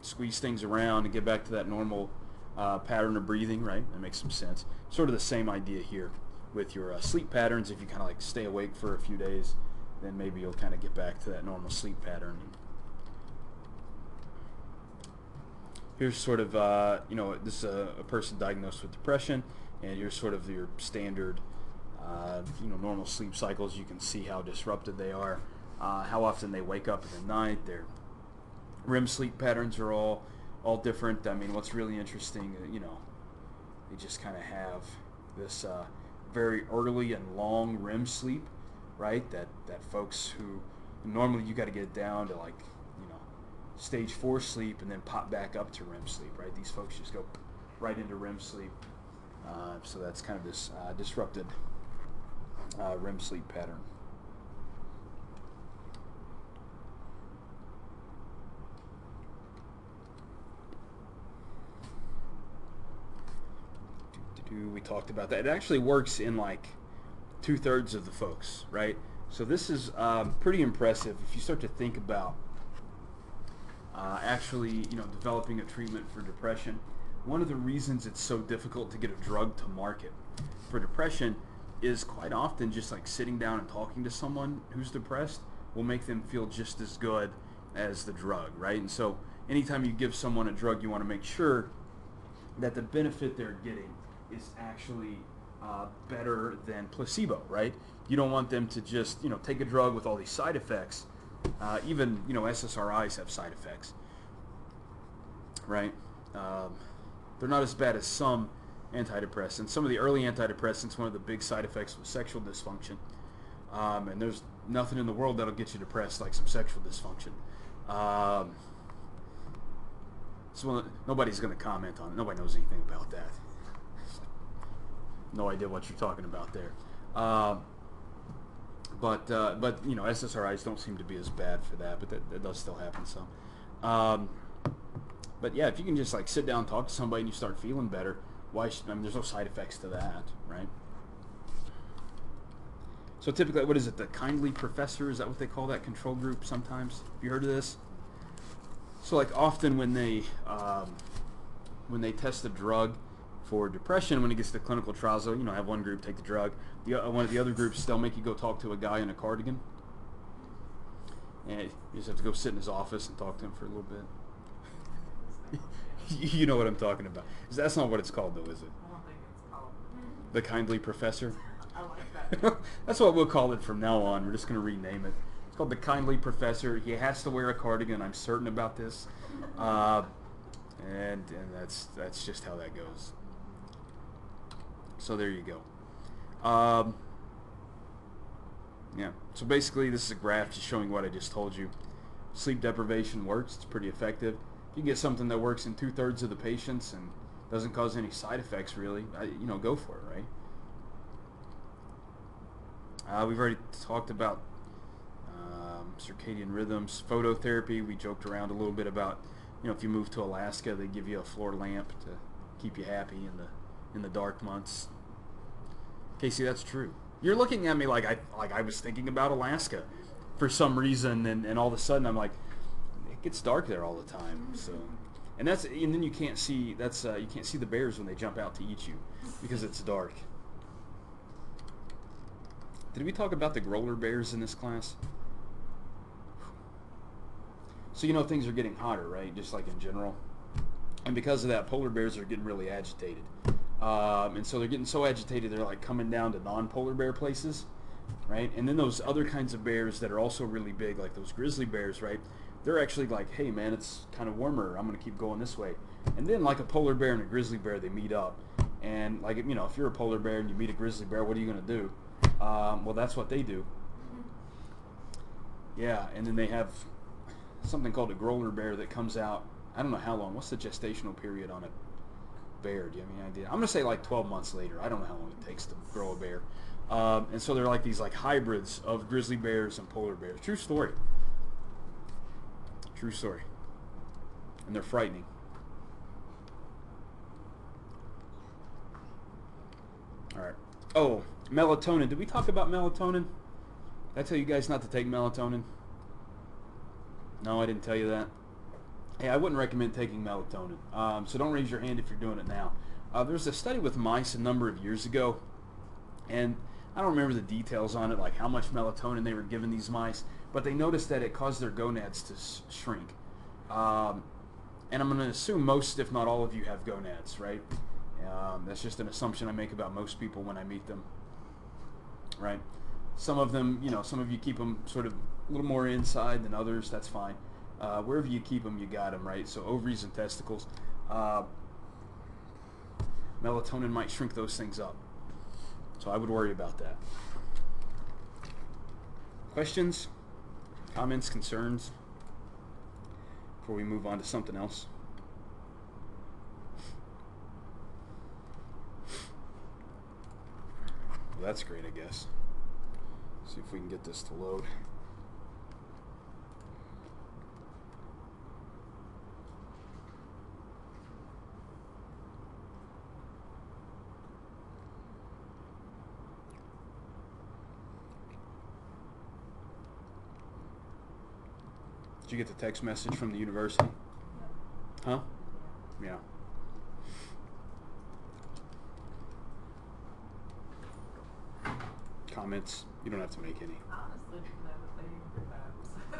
squeeze things around and get back to that normal uh, pattern of breathing, right? That makes some sense. Sort of the same idea here with your uh, sleep patterns. If you kind of like stay awake for a few days, then maybe you'll kind of get back to that normal sleep pattern. Here's sort of, uh, you know, this is a, a, person diagnosed with depression, and here's sort of your standard, uh, you know, normal sleep cycles. You can see how disrupted they are, uh, how often they wake up in the night, their REM sleep patterns are all all different. I mean, what's really interesting, uh, you know, they just kind of have this uh, very early and long REM sleep, right? That that folks who normally you got to get down to like you know stage four sleep and then pop back up to REM sleep, right? These folks just go right into REM sleep. Uh, so that's kind of this uh, disrupted uh, REM sleep pattern. We talked about that. It actually works in like two thirds of the folks, right? So this is um, pretty impressive if you start to think about uh, actually, you know, developing a treatment for depression. One of the reasons it's so difficult to get a drug to market for depression is quite often just like sitting down and talking to someone who's depressed will make them feel just as good as the drug, right? And so anytime you give someone a drug, you want to make sure that the benefit they're getting is actually uh, better than placebo, right? You don't want them to just, you know, take a drug with all these side effects. Uh, even, you know, SSRIs have side effects, right? Um, they're not as bad as some antidepressants. Some of the early antidepressants, one of the big side effects was sexual dysfunction. Um, and there's nothing in the world that'll get you depressed like some sexual dysfunction. Um, so nobody's going to comment on it. Nobody knows anything about that no idea what you're talking about there. Um, but uh, but you know SSRIs don't seem to be as bad for that, but that, that does still happen some. Um, but yeah, if you can just like sit down, talk to somebody, and you start feeling better, why? Should, I mean, there's no side effects to that, right? So typically, what is it? The kindly professor is that what they call that control group? Sometimes, have you heard of this? So like often when they um, when they test a drug, for depression when it gets to clinical trials. So, you know, have one group take the drug. The uh, one of the other groups, they'll make you go talk to a guy in a cardigan, and you just have to go sit in his office and talk to him for a little bit. you know what I'm talking about. That's not what it's called, though, is it? I don't think it's called. The kindly professor. I like that. That's what we'll call it from now on. We're just going to rename it. It's called the kindly professor. He has to wear a cardigan. I'm certain about this. Uh, and and that's that's just how that goes. So there you go. Um, yeah. So basically, this is a graph just showing what I just told you. Sleep deprivation works. It's pretty effective. If you get something that works in two thirds of the patients and doesn't cause any side effects, really, I, you know, go for it, right? Uh, we've already talked about um, circadian rhythms, phototherapy. We joked around a little bit about, you know, if you move to Alaska, they give you a floor lamp to keep you happy in the in the dark months. Casey, that's true. You're looking at me like I like I was thinking about Alaska for some reason, and, and all of a sudden I'm like, it gets dark there all the time. So, and that's and then you can't see that's uh, you can't see the bears when they jump out to eat you because it's dark. Did we talk about the grolar bears in this class? So you know things are getting hotter, right? Just like in general. And because of that, polar bears are getting really agitated. Um, and so they're getting so agitated they're like coming down to non-polar bear places, right? And then those other kinds of bears that are also really big, like those grizzly bears, right? They're actually like, hey man, it's kind of warmer. I'm gonna keep going this way. And then like a polar bear and a grizzly bear, they meet up. And like you know, if you're a polar bear and you meet a grizzly bear, what are you gonna do? Um, well, that's what they do. Yeah, and then they have something called a grolar bear that comes out. I don't know how long. What's the gestational period on it? Bear. Do you have any idea? I'm to say like 12 months later. I don't know how long it takes to grow a bear. Um, and so they're like these like hybrids of grizzly bears and polar bears. True story. True story. And they're frightening. All right. Oh, melatonin. Did we talk about melatonin? Did I tell you guys not to take melatonin? No, I didn't tell you that. Hey, I wouldn't recommend taking melatonin. Um, so don't raise your hand if you're doing it now. Uh, there was a study with mice a number of years ago, and I don't remember the details on it, like how much melatonin they were giving these mice, but they noticed that it caused their gonads to shrink. Um, and I'm going to assume most, if not all of you, have gonads, right? Um, that's just an assumption I make about most people when I meet them, right? Some of them, you know, some of you keep them sort of a little more inside than others. That's fine. Uh, wherever you keep them, you got them, right? So ovaries and testicles. Uh, melatonin might shrink those things up. So I would worry about that. Questions, comments, concerns before we move on to something else? Well, that's great, I guess. See if we can get this to load. Did you get the text message from the university? Huh? Yeah. Comments? You don't have to make any.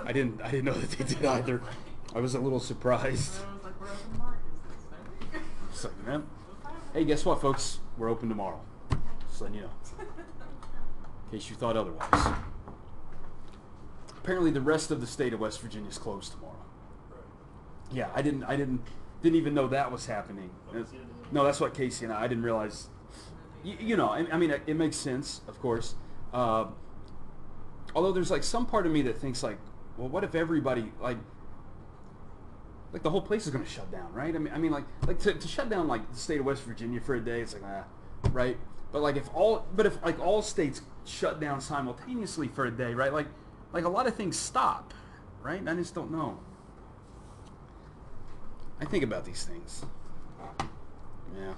I didn't know that they did I didn't. Know that they did either. I was a little surprised. And I was like, we're open market, is this fake? It's like, man. Hey, guess what, folks? We're open tomorrow. Just letting you know, in case you thought otherwise. Apparently, the rest of the state of West Virginia is closed tomorrow. Yeah, I didn't. I didn't. Didn't even know that was happening. No, that's what Casey and I. I didn't realize. You, you know, I, I mean, it, it makes sense, of course. Uh, although there's like some part of me that thinks like, well, what if everybody like like the whole place is going to shut down, right? I mean, I mean, like, like to, to shut down like the state of West Virginia for a day, it's like, ah, right? But like if all, but if like all states shut down simultaneously for a day, right? Like, like a lot of things stop, right? I just don't know. I think about these things. Yeah.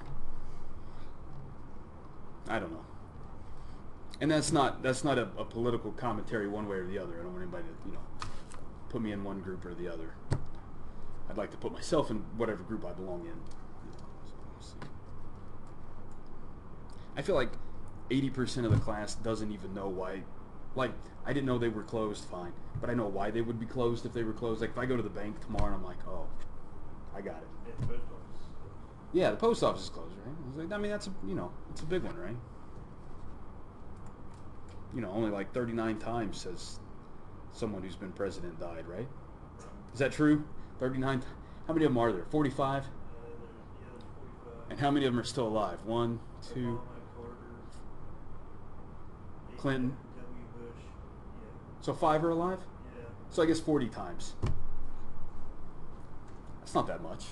I don't know. And that's not that's not a, a political commentary one way or the other. I don't want anybody to you know put me in one group or the other. I'd like to put myself in whatever group I belong in. I feel like 80% of the class doesn't even know why. Like, I didn't know they were closed, fine. But I know why they would be closed if they were closed. Like, if I go to the bank tomorrow and I'm like, oh, I got it. At the post office. Yeah, the post office is closed, right? I, was like, I mean, that's a, you know, it's a big one, right? You know, only like 39 times says someone who's been president died, right? Is that true? 39? How many of them are there? 45? Uh, yeah, 45. And how many of them are still alive? One, two. Clinton. So five are alive? Yeah. So I guess 40 times. That's not that much.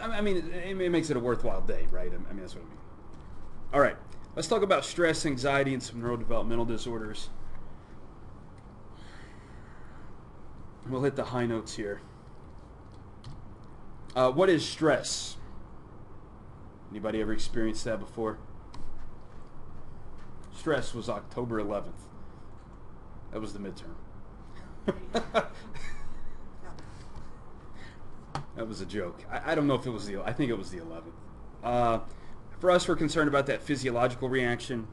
I I mean, it, it makes it a worthwhile day, right? I mean, that's what I mean. All right, let's talk about stress, anxiety, and some neurodevelopmental disorders. We'll hit the high notes here. Uh, what is stress? Anybody ever experienced that before? Stress was October 11th. That was the midterm. that was a joke. I, I don't know if it was the. I think it was the 11th. Uh, for us, we're concerned about that physiological reaction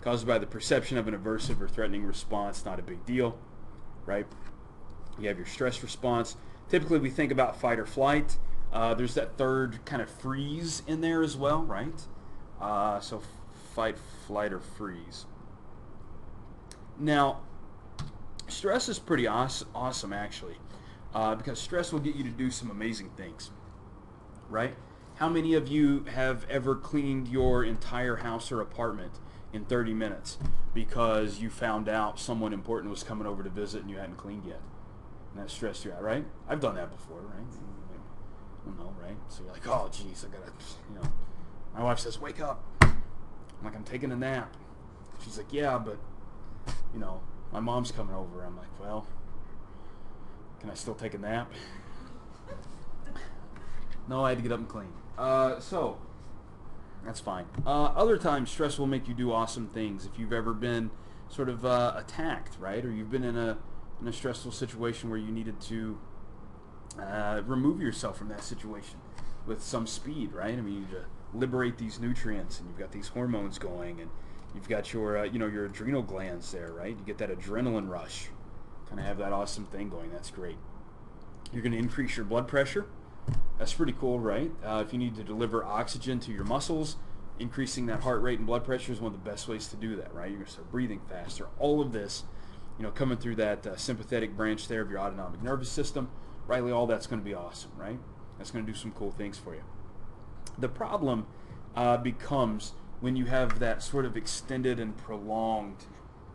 caused by the perception of an aversive or threatening response. Not a big deal, right? You have your stress response. Typically, we think about fight or flight. Uh, there's that third kind of freeze in there as well, right? Uh, so fight, flight, or freeze. Now, stress is pretty awes- awesome, actually, uh, because stress will get you to do some amazing things, right? How many of you have ever cleaned your entire house or apartment in 30 minutes because you found out someone important was coming over to visit and you hadn't cleaned yet? And that stressed you out, right? I've done that before, right? I don't know, right? So you're like, oh, geez, I gotta, you know. My wife says, wake up. I'm like, I'm taking a nap. She's like, yeah, but, you know, my mom's coming over. I'm like, well, can I still take a nap? No, I had to get up and clean. Uh, so that's fine. Uh, other times, stress will make you do awesome things. If you've ever been sort of uh, attacked, right, or you've been in a in a stressful situation where you needed to uh, remove yourself from that situation with some speed, right? I mean, you liberate these nutrients, and you've got these hormones going, and you've got your uh, you know your adrenal glands there, right? You get that adrenaline rush, kind of have that awesome thing going. That's great. You're going to increase your blood pressure. That's pretty cool, right? Uh, if you need to deliver oxygen to your muscles, increasing that heart rate and blood pressure is one of the best ways to do that, right? You're going to start breathing faster. All of this, you know, coming through that uh, sympathetic branch there of your autonomic nervous system, rightly, all that's going to be awesome, right? That's going to do some cool things for you. The problem uh, becomes when you have that sort of extended and prolonged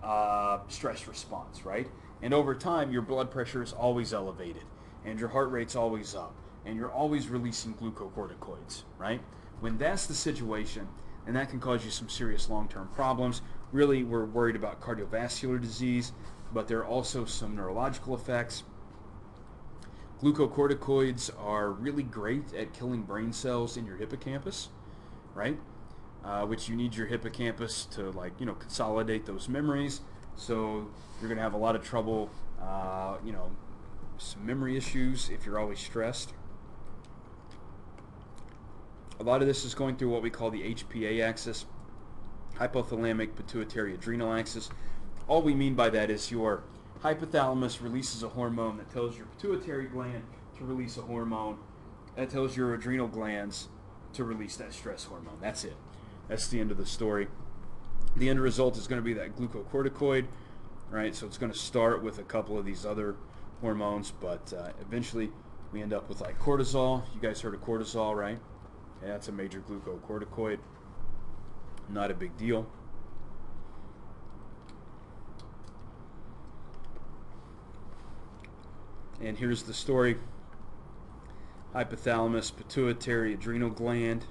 uh, stress response, right? And over time, your blood pressure is always elevated, and your heart rate's always up, and you're always releasing glucocorticoids, right? When that's the situation, and that can cause you some serious long-term problems. Really, we're worried about cardiovascular disease, but there are also some neurological effects. Glucocorticoids are really great at killing brain cells in your hippocampus, right? Uh, which you need your hippocampus to like you know consolidate those memories. So you're going to have a lot of trouble, uh, you know, some memory issues if you're always stressed. A lot of this is going through what we call the HPA axis, hypothalamic pituitary adrenal axis. All we mean by that is your hypothalamus releases a hormone that tells your pituitary gland to release a hormone that tells your adrenal glands to release that stress hormone. That's it. That's the end of the story. The end result is going to be that glucocorticoid, right? So it's going to start with a couple of these other hormones, but uh, eventually we end up with like cortisol. You guys heard of cortisol, right? Yeah, that's a major glucocorticoid. Not a big deal. And here's the story. Hypothalamus, pituitary, adrenal gland.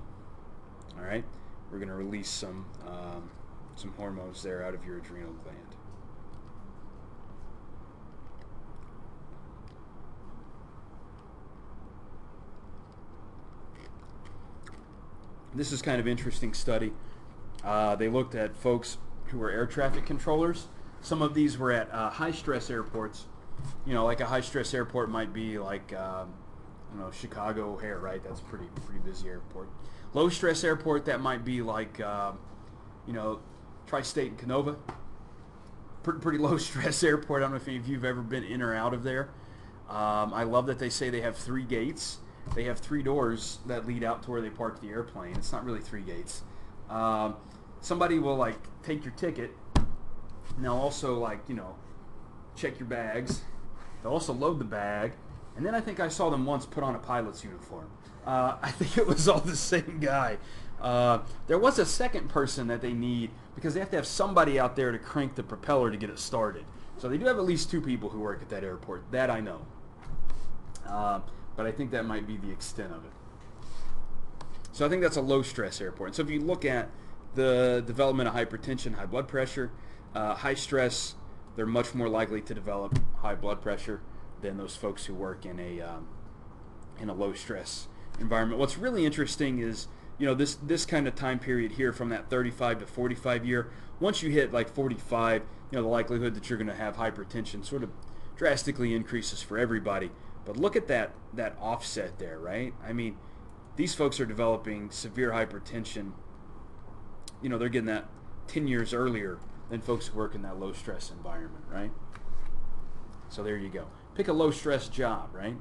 All right, we're going to release some um, some hormones there out of your adrenal gland. This is kind of interesting study. Uh, they looked at folks who were air traffic controllers. Some of these were at uh, high stress airports. You know, like a high stress airport might be like, um, you know, Chicago O'Hare, right? That's a pretty pretty busy airport. Low stress airport that might be like, um, you know, Tri-State and Kenova. Pretty, pretty low stress airport. I don't know if any of you've ever been in or out of there. Um, I love that they say they have three gates. They have three doors that lead out to where they park the airplane. It's not really three gates. Um, somebody will like take your ticket. And they'll also like you know check your bags. They'll also load the bag, and then I think I saw them once put on a pilot's uniform. Uh, I think it was all the same guy. Uh, there was a second person that they need because they have to have somebody out there to crank the propeller to get it started. So they do have at least two people who work at that airport. That I know. Uh, but I think that might be the extent of it. So I think that's a low stress airport. So if you look at the development of hypertension, high blood pressure, uh, high stress, they're much more likely to develop high blood pressure than those folks who work in a um, in a low stress environment. What's really interesting is you know this this kind of time period here from that 35 to 45 year. Once you hit like 45, you know the likelihood that you're going to have hypertension sort of drastically increases for everybody. But look at that that offset there, right? I mean, these folks are developing severe hypertension. You know, they're getting that 10 years earlier than folks who work in that low stress environment, right? So there you go. Pick a low stress job, right?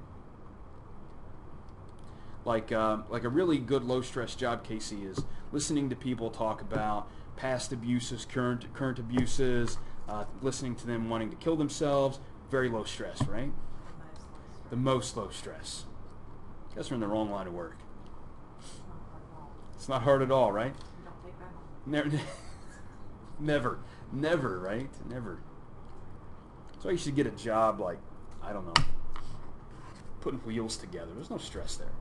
Like uh, like a really good low stress job, Casey, is listening to people talk about past abuses, current current abuses, uh, listening to them wanting to kill themselves. Very low stress, right? The most low stress. Guess we're in the wrong line of work. It's not hard at all, right? You don't take that home. Never, never, never, right? Never. Why you should get a job like, I don't know, putting wheels together. There's no stress there.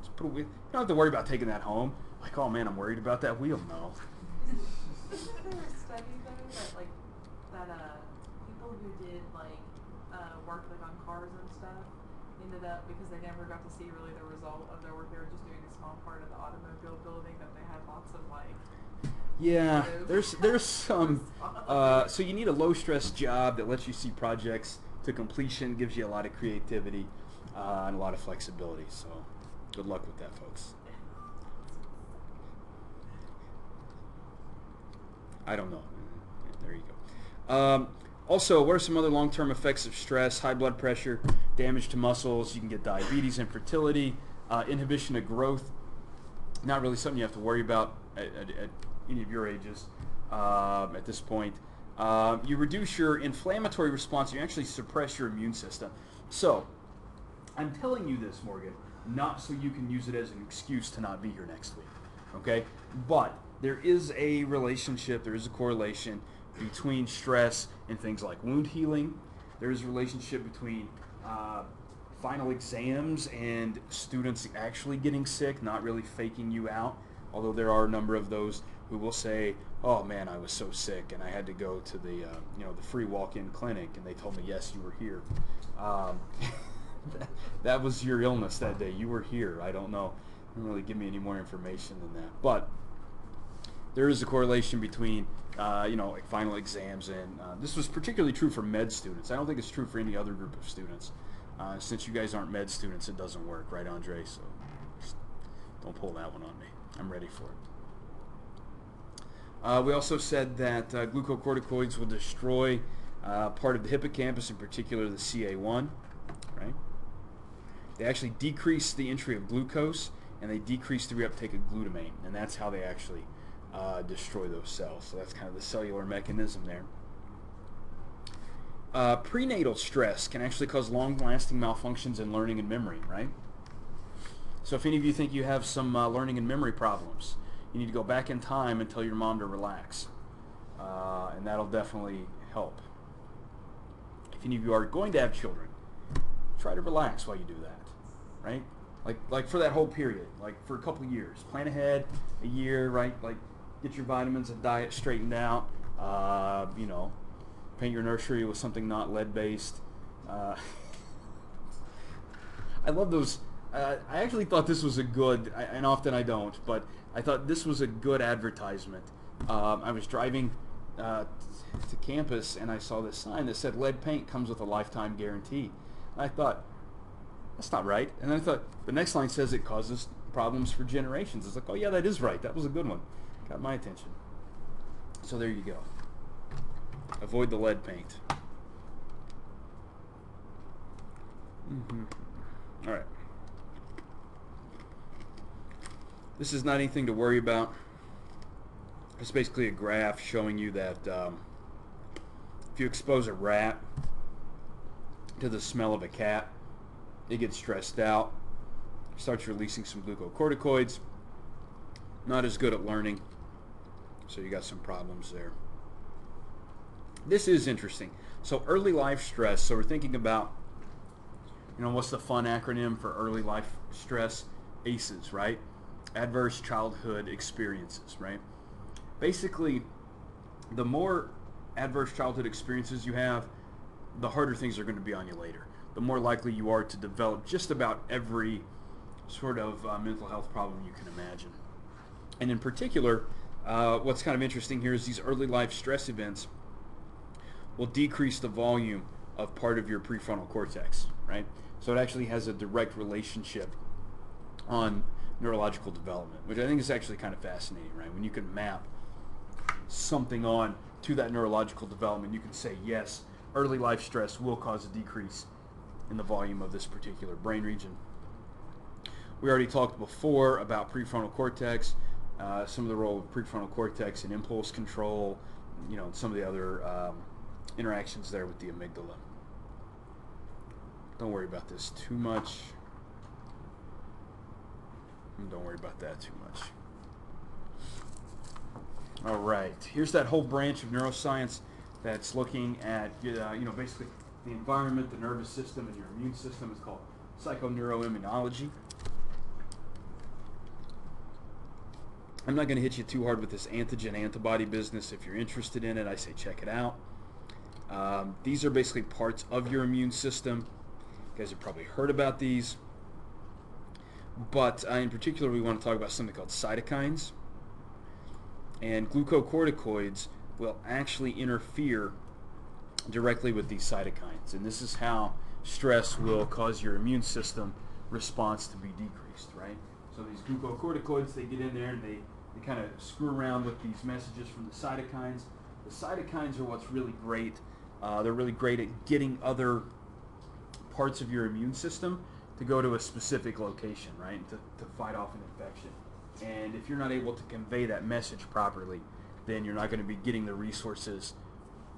Just put a wheel. You don't have to worry about taking that home. Like, oh man, I'm worried about that wheel. No. Though like that uh people who did like uh work like on cars and stuff, ended up because they never got to see really the result of their work. They were just doing a small part of the automobile building that they had lots of like. Yeah, there's there's some. Uh, so you need a low stress job that lets you see projects to completion, gives you a lot of creativity uh, and a lot of flexibility. So good luck with that, folks. I don't know. There you go. Um, also, what are some other long-term effects of stress? High blood pressure, damage to muscles. You can get diabetes, infertility, uh, inhibition of growth. Not really something you have to worry about at, at, any of your ages um, at this point. Um, you reduce your inflammatory response. You actually suppress your immune system. So, I'm telling you this, Morgan, not so you can use it as an excuse to not be here next week. Okay? But there is a relationship, there is a correlation between stress and things like wound healing. There is a relationship between uh, final exams and students actually getting sick, not really faking you out. Although there are a number of those who will say, "Oh man, I was so sick and I had to go to the uh, you know the free walk-in clinic," and they told me, "Yes, you were here." Um, that was your illness that day. You were here. I don't know. Don't really give me any more information than that. But there is a correlation between uh, you know like final exams and uh, this was particularly true for med students. I don't think it's true for any other group of students. Uh, since you guys aren't med students, it doesn't work, right, Andre? So don't pull that one on me. I'm ready for it. Uh, we also said that uh, glucocorticoids will destroy uh, part of the hippocampus, in particular the CA1, right? They actually decrease the entry of glucose and they decrease the reuptake of glutamate, and that's how they actually uh, destroy those cells. So that's kind of the cellular mechanism there. Uh, prenatal stress can actually cause long-lasting malfunctions in learning and memory, right? So if any of you think you have some uh, learning and memory problems, you need to go back in time and tell your mom to relax, uh, and that'll definitely help. If any of you are going to have children, try to relax while you do that, right? Like like for that whole period, like for a couple years, plan ahead a year, right? Like get your vitamins and diet straightened out. Uh, you know, paint your nursery with something not lead based. Uh, I love those. Uh, I actually thought this was a good, and often I don't, but I thought this was a good advertisement. Um, I was driving uh, to campus and I saw this sign that said lead paint comes with a lifetime guarantee. And I thought, that's not right. And then I thought, the next line says it causes problems for generations. It's like, oh yeah, that is right. That was a good one. Got my attention. So there you go. Avoid the lead paint. hmm All right. This is not anything to worry about. It's basically a graph showing you that um, if you expose a rat to the smell of a cat, it gets stressed out, starts releasing some glucocorticoids, not as good at learning, so you got some problems there. This is interesting. So early life stress, so we're thinking about, you know, what's the fun acronym for early life stress? ACEs, right? Adverse childhood experiences, right? Basically, the more adverse childhood experiences you have, the harder things are going to be on you later. The more likely you are to develop just about every sort of uh, mental health problem you can imagine. And in particular, uh, what's kind of interesting here is these early life stress events will decrease the volume of part of your prefrontal cortex, right? So it actually has a direct relationship on neurological development, which I think is actually kind of fascinating, right? When you can map something on to that neurological development, you can say, yes, early life stress will cause a decrease in the volume of this particular brain region. We already talked before about prefrontal cortex, uh, some of the role of prefrontal cortex in impulse control, you know, and some of the other um, interactions there with the amygdala. Don't worry about this too much. Don't worry about that too much. All right, here's that whole branch of neuroscience that's looking at, uh, you know, basically the environment, the nervous system, and your immune system. It's called psychoneuroimmunology. I'm not going to hit you too hard with this antigen antibody business. If you're interested in it, I say check it out. Um, these are basically parts of your immune system, You guys have probably heard about these. But uh, in particular, we want to talk about something called cytokines. And glucocorticoids will actually interfere directly with these cytokines. And this is how stress will cause your immune system response to be decreased, right? So these glucocorticoids, they get in there and they, they kind of screw around with these messages from the cytokines. The cytokines are what's really great. Uh, they're really great at getting other parts of your immune system to go to a specific location, right, to, to fight off an infection. And if you're not able to convey that message properly, then you're not going to be getting the resources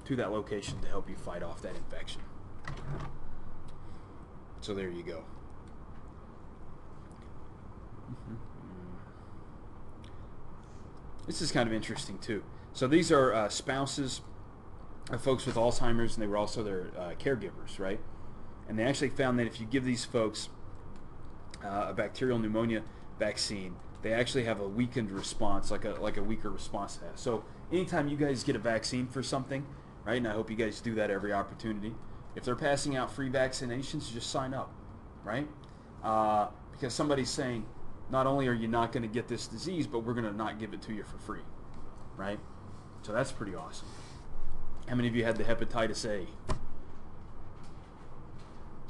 to that location to help you fight off that infection. So there you go. This is kind of interesting too. So these are uh, spouses of folks with Alzheimer's, and they were also their uh, caregivers, right? And they actually found that if you give these folks uh, a bacterial pneumonia vaccine, they actually have a weakened response, like a like a weaker response to that. So anytime you guys get a vaccine for something, right? And I hope you guys do that every opportunity. If they're passing out free vaccinations, just sign up, right? Uh, because somebody's saying, not only are you not going to get this disease, but we're going to not give it to you for free, right? So that's pretty awesome. How many of you had the hepatitis A?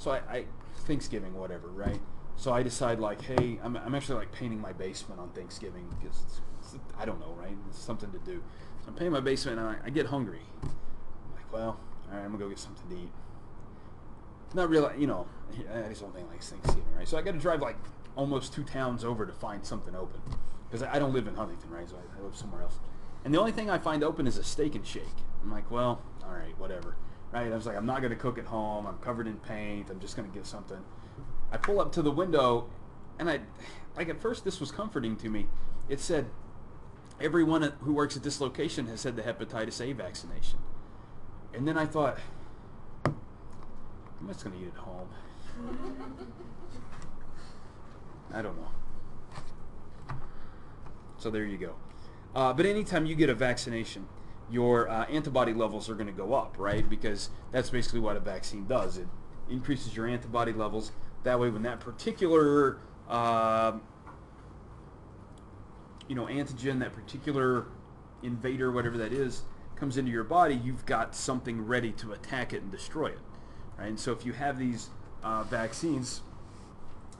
So I, I Thanksgiving, whatever, right? So I decide like, hey, I'm, I'm actually like painting my basement on Thanksgiving because it's, it's, I don't know, right? It's something to do. So I'm painting my basement and I, I get hungry. I'm like, well, all right, I'm gonna go get something to eat. Not really, you know, I just don't think like Thanksgiving, right? So I got to drive like almost two towns over to find something open because I, I don't live in Huntington, right? So I, I live somewhere else. And the only thing I find open is a Steak 'n Shake. I'm like, well, all right, whatever. Right? I was like, I'm not going to cook at home. I'm covered in paint. I'm just going to get something. I pull up to the window, and I, like at first, this was comforting to me. It said, everyone who works at this location has had the hepatitis A vaccination. And then I thought, I'm just going to eat at home. I don't know. So there you go. Uh, but anytime you get a vaccination, your uh, antibody levels are going to go up, right? Because that's basically what a vaccine does. It increases your antibody levels. That way, when that particular uh, you know antigen, that particular invader, whatever that is, comes into your body, you've got something ready to attack it and destroy it, right? And so if you have these uh, vaccines,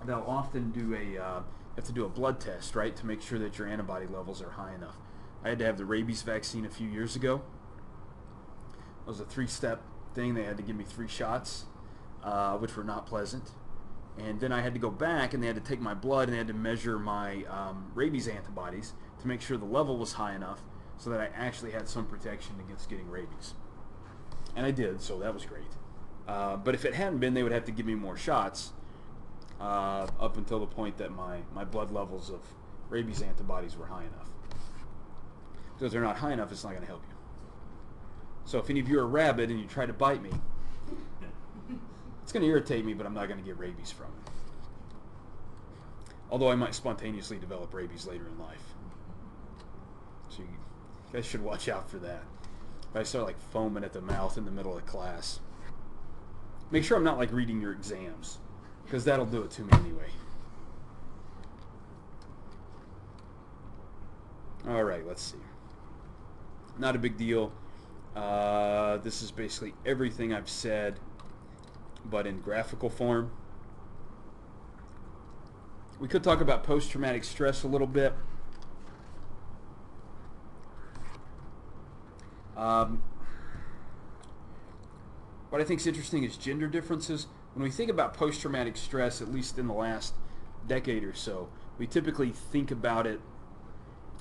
they'll often do a uh, have to do a blood test, right, to make sure that your antibody levels are high enough. I had to have the rabies vaccine a few years ago. It was a three-step thing. They had to give me three shots, uh, which were not pleasant. And then I had to go back and they had to take my blood and they had to measure my um, rabies antibodies to make sure the level was high enough so that I actually had some protection against getting rabies. And I did, so that was great. Uh, but if it hadn't been, they would have to give me more shots uh, up until the point that my, my blood levels of rabies antibodies were high enough. Because if they're not high enough, it's not going to help you. So if any of you are rabid and you try to bite me, it's going to irritate me, but I'm not going to get rabies from it. Although I might spontaneously develop rabies later in life. So you guys should watch out for that. If I start like foaming at the mouth in the middle of class, make sure I'm not like reading your exams, because that'll do it to me anyway. All right, let's see. Not a big deal. Uh, this is basically everything I've said, but in graphical form. We could talk about post-traumatic stress a little bit. Um, what I think is interesting is gender differences. When we think about post-traumatic stress, at least in the last decade or so, we typically think about it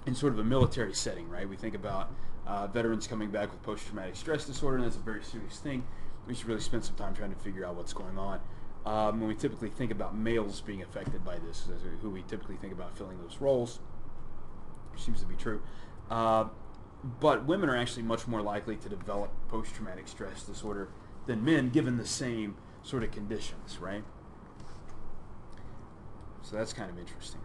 in sort of a military setting, right? We think about uh, veterans coming back with post-traumatic stress disorder, and that's a very serious thing. We should really spend some time trying to figure out what's going on. Um, when we typically think about males being affected by this, who we typically think about filling those roles, seems to be true. Uh, but women are actually much more likely to develop post-traumatic stress disorder than men, given the same sort of conditions, right? So that's kind of interesting.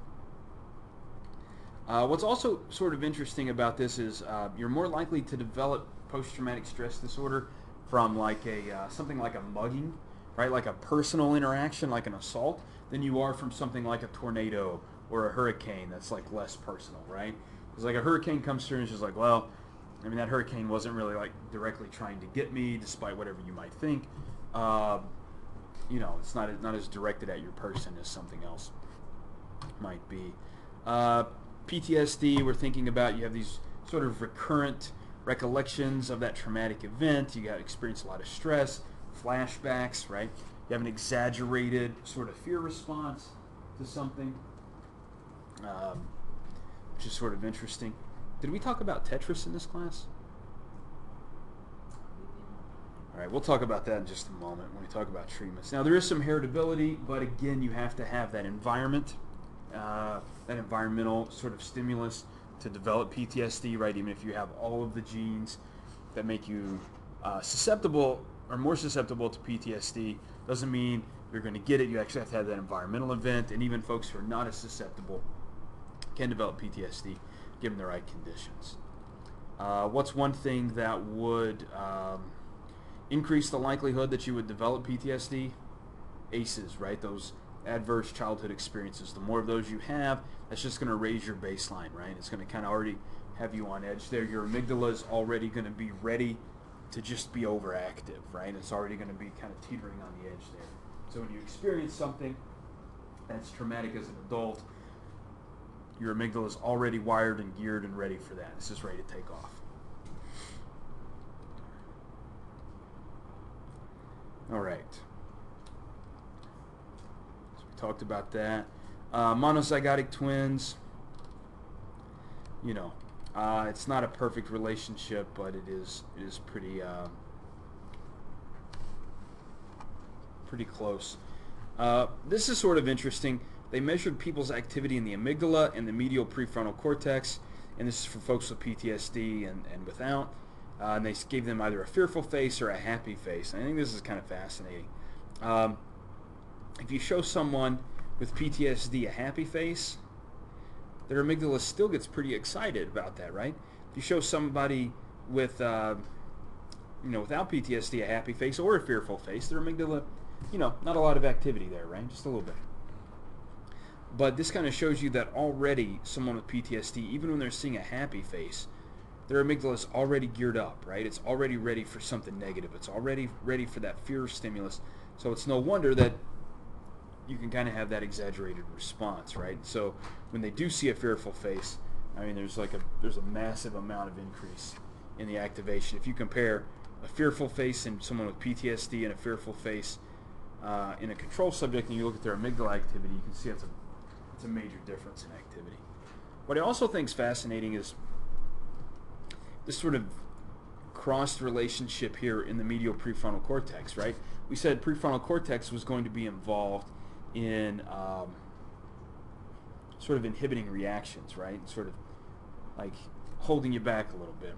Uh, what's also sort of interesting about this is uh, you're more likely to develop post-traumatic stress disorder from like a uh, something like a mugging right? Like a personal interaction, like an assault, than you are from something like a tornado or a hurricane that's like less personal, right? Because like a hurricane comes through and it's just like, well, I mean that hurricane wasn't really like directly trying to get me, despite whatever you might think. Uh, you know, it's not not as directed at your person as something else might be. Uh, PTSD, we're thinking about you have these sort of recurrent recollections of that traumatic event. You got experienced a lot of stress, flashbacks, right? You have an exaggerated sort of fear response to something, um, which is sort of interesting. Did we talk about Tetris in this class? All right, we'll talk about that in just a moment when we talk about treatments. Now, there is some heritability, but again, you have to have that environment, uh, that environmental sort of stimulus to develop PTSD, right? Even if you have all of the genes that make you uh, susceptible or more susceptible to PTSD, doesn't mean you're going to get it. You actually have to have that environmental event, and even folks who are not as susceptible can develop PTSD given the right conditions. Uh, what's one thing that would um, increase the likelihood that you would develop PTSD? ACEs, right? Those adverse childhood experiences. The more of those you have, that's just going to raise your baseline, right? It's going to kind of already have you on edge there. Your amygdala is already going to be ready to just be overactive, right? It's already going to be kind of teetering on the edge there. So when you experience something that's traumatic as an adult, your amygdala is already wired and geared and ready for that. It's just ready to take off. All right. Talked about that. Uh, monozygotic twins. You know, uh, it's not a perfect relationship, but it is it is pretty uh, pretty close. Uh, this is sort of interesting. They measured people's activity in the amygdala and the medial prefrontal cortex, and this is for folks with PTSD and, and without. Uh, and they gave them either a fearful face or a happy face. And I think this is kind of fascinating. Um, if you show someone with PTSD a happy face, their amygdala still gets pretty excited about that, right? If you show somebody with, uh, you know, without PTSD a happy face or a fearful face, their amygdala, you know, not a lot of activity there, right? Just a little bit. But this kind of shows you that already someone with PTSD, even when they're seeing a happy face, their amygdala is already geared up, right? It's already ready for something negative. It's already ready for that fear stimulus. So it's no wonder that you can kind of have that exaggerated response, right? So when they do see a fearful face, I mean, there's like a there's a massive amount of increase in the activation. If you compare a fearful face in someone with PTSD and a fearful face uh, in a control subject, and you look at their amygdala activity, you can see it's a it's a major difference in activity. What I also think is fascinating is this sort of crossed relationship here in the medial prefrontal cortex, right? We said prefrontal cortex was going to be involved in um, sort of inhibiting reactions, right? And Sort of like holding you back a little bit.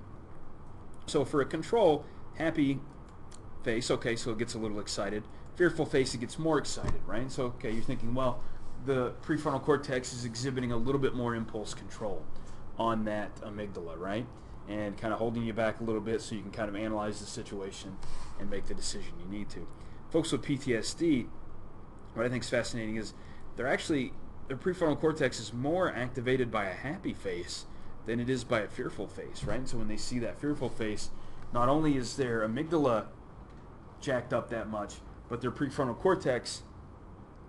So for a control, happy face, okay, so it gets a little excited. Fearful face, it gets more excited, right? So, okay, you're thinking, well, the prefrontal cortex is exhibiting a little bit more impulse control on that amygdala, right? And kind of holding you back a little bit so you can kind of analyze the situation and make the decision you need to. Folks with PTSD, what I think is fascinating is they're actually, their prefrontal cortex is more activated by a happy face than it is by a fearful face, right? So when they see that fearful face, not only is their amygdala jacked up that much, but their prefrontal cortex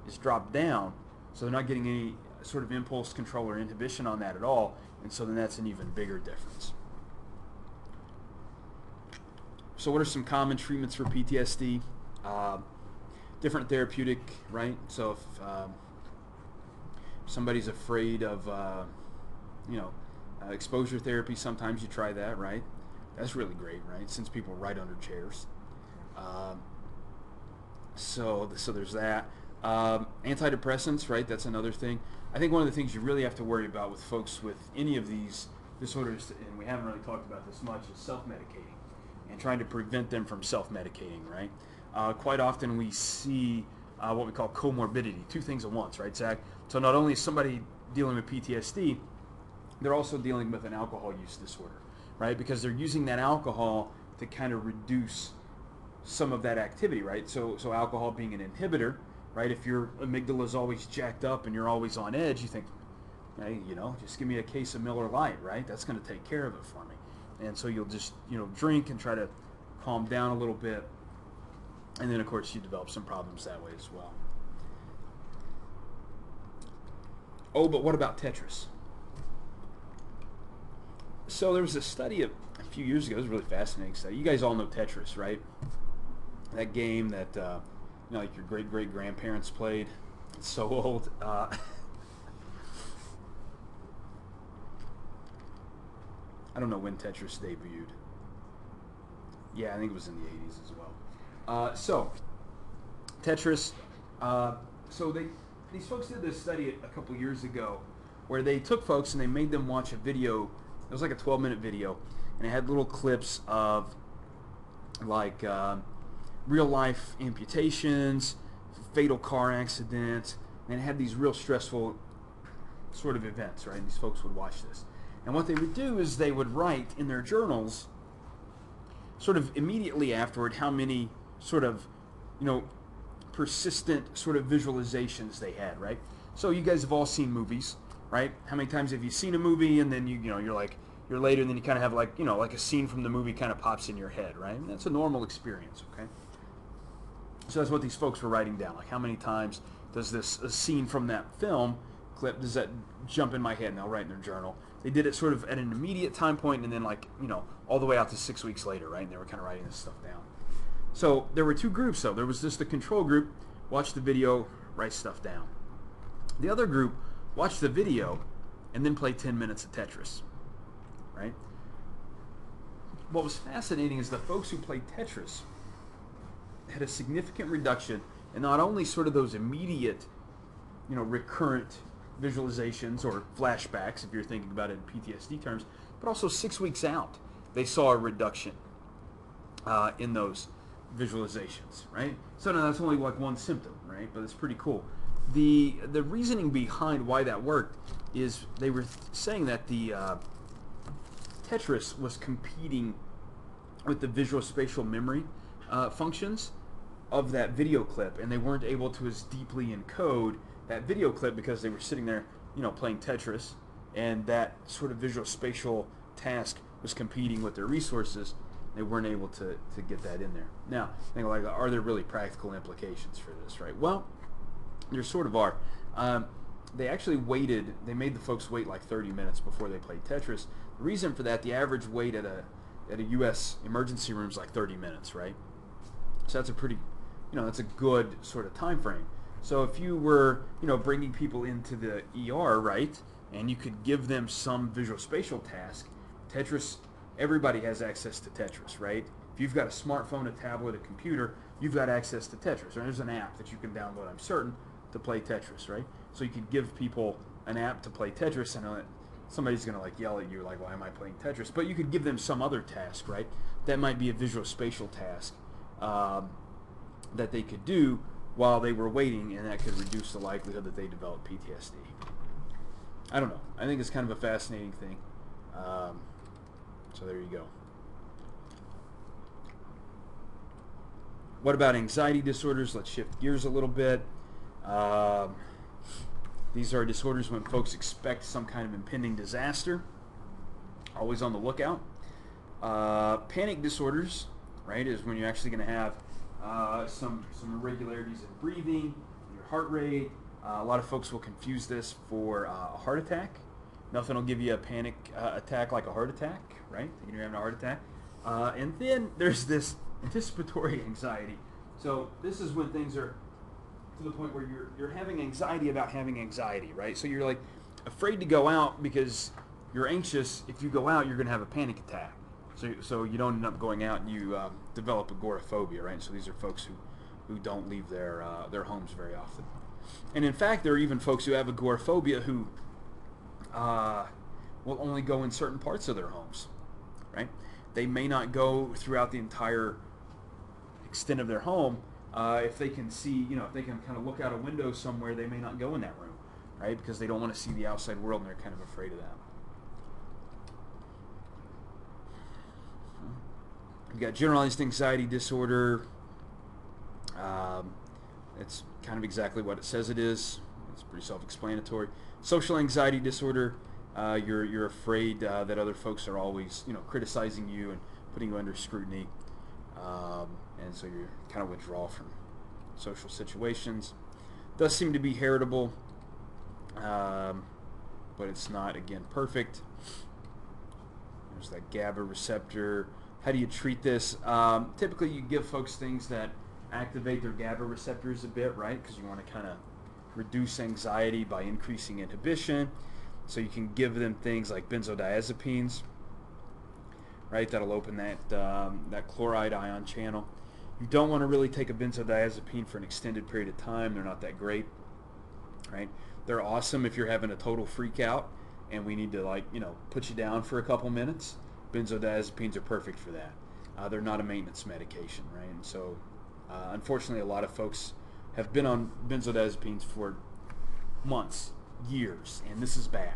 is dropped down, so they're not getting any sort of impulse control or inhibition on that at all, and so then that's an even bigger difference. So what are some common treatments for PTSD? Uh, different therapeutic, right? So if um, somebody's afraid of, uh, you know, uh, exposure therapy, sometimes you try that, right? That's really great, right? Since people right under chairs. Um, so, so there's that. Um, antidepressants, right? That's another thing. I think one of the things you really have to worry about with folks with any of these disorders, and we haven't really talked about this much, is self-medicating and trying to prevent them from self-medicating, right? Uh, quite often we see uh, what we call comorbidity, two things at once, right, Zach? So not only is somebody dealing with PTSD, they're also dealing with an alcohol use disorder, right? Because they're using that alcohol to kind of reduce some of that activity, right? So, so alcohol being an inhibitor, right? If your amygdala is always jacked up and you're always on edge, you think, hey, you know, just give me a case of Miller Lite, right? That's going to take care of it for me. And so you'll just, you know, drink and try to calm down a little bit. And then, of course, you develop some problems that way as well. Oh, but what about Tetris? So there was a study of, a few years ago. It was really fascinating study. You guys all know Tetris, right? That game that uh, you know, like your great great grandparents played. It's so old. Uh, I don't know when Tetris debuted. Yeah, I think it was in the 80s as well. Uh, so, Tetris. Uh, so they these folks did this study a couple years ago, where they took folks and they made them watch a video. It was like a 12 minute video, and it had little clips of like uh, real life amputations, fatal car accidents, and it had these real stressful sort of events. Right, and these folks would watch this, and what they would do is they would write in their journals, sort of immediately afterward, how many sort of, you know, persistent sort of visualizations they had, right? So you guys have all seen movies, right? How many times have you seen a movie and then you you know you're like you're later and then you kind of have like you know like a scene from the movie kind of pops in your head, right? And that's a normal experience, okay? So that's what these folks were writing down. Like how many times does this a scene from that film clip does that jump in my head? And they'll write in their journal. They did it sort of at an immediate time point and then like you know all the way out to six weeks later, right? And they were kind of writing this stuff down. So there were two groups though. There was just the control group, watch the video, write stuff down. The other group watched the video and then play 10 minutes of Tetris. Right? What was fascinating is the folks who played Tetris had a significant reduction in not only sort of those immediate, you know, recurrent visualizations or flashbacks, if you're thinking about it in PTSD terms, but also six weeks out, they saw a reduction uh, in those visualizations, right? So now that's only like one symptom, right? But it's pretty cool. The the reasoning behind why that worked is they were saying that the uh, Tetris was competing with the visual spatial memory uh, functions of that video clip, and they weren't able to as deeply encode that video clip because they were sitting there, you know, playing Tetris, and that sort of visual spatial task was competing with their resources they weren't able to, to get that in there. Now, think like, are there really practical implications for this, right? Well, there sort of are. Um, they actually waited. They made the folks wait like 30 minutes before they played Tetris. The reason for that, the average wait at a at a U.S. emergency room is like 30 minutes, right? So that's a pretty, you know, that's a good sort of time frame. So if you were, you know, bringing people into the ER, right, and you could give them some visual spatial task, Tetris everybody has access to Tetris, right? If you've got a smartphone, a tablet, a computer, you've got access to Tetris. There's an app that you can download, I'm certain, to play Tetris, right? So you could give people an app to play Tetris, and uh, somebody's going to like yell at you, like, "Why am I playing Tetris?" But you could give them some other task, right? That might be a visual spatial task um, that they could do while they were waiting, and that could reduce the likelihood that they develop PTSD. I don't know. I think it's kind of a fascinating thing. Um, so there you go. What about anxiety disorders? Let's shift gears a little bit. Um, these are disorders when folks expect some kind of impending disaster. Always on the lookout. Uh, panic disorders, right, is when you're actually going to have uh, some some irregularities in breathing, your heart rate. Uh, a lot of folks will confuse this for uh, a heart attack. Nothing will give you a panic uh, attack like a heart attack, right? You're having a heart attack. Uh, and then there's this anticipatory anxiety. So this is when things are to the point where you're you're having anxiety about having anxiety, right? So you're like afraid to go out because you're anxious. If you go out, you're going to have a panic attack. So so you don't end up going out and you um, develop agoraphobia, right? So these are folks who who don't leave their uh, their homes very often. And in fact, there are even folks who have agoraphobia who uh, will only go in certain parts of their homes, right? They may not go throughout the entire extent of their home. Uh, if they can see, you know, if they can kind of look out a window somewhere, they may not go in that room, right? Because they don't want to see the outside world and they're kind of afraid of that. You've got generalized anxiety disorder. Um, it's kind of exactly what it says it is. It's pretty self-explanatory. Social anxiety disorder. Uh, you're you're afraid uh, that other folks are always you know criticizing you and putting you under scrutiny, um, and so you kind of withdraw from social situations. Does seem to be heritable, um, but it's not again perfect. There's that GABA receptor. How do you treat this? Um, typically, you give folks things that activate their GABA receptors a bit, right? Because you want to kind of reduce anxiety by increasing inhibition. So you can give them things like benzodiazepines, right? That'll open that um, that chloride ion channel. You don't want to really take a benzodiazepine for an extended period of time. They're not that great, right? They're awesome if you're having a total freak out and we need to like you know put you down for a couple minutes. Benzodiazepines are perfect for that. Uh, they're not a maintenance medication, right? And so, uh, unfortunately, a lot of folks have been on benzodiazepines for months, years, and this is bad.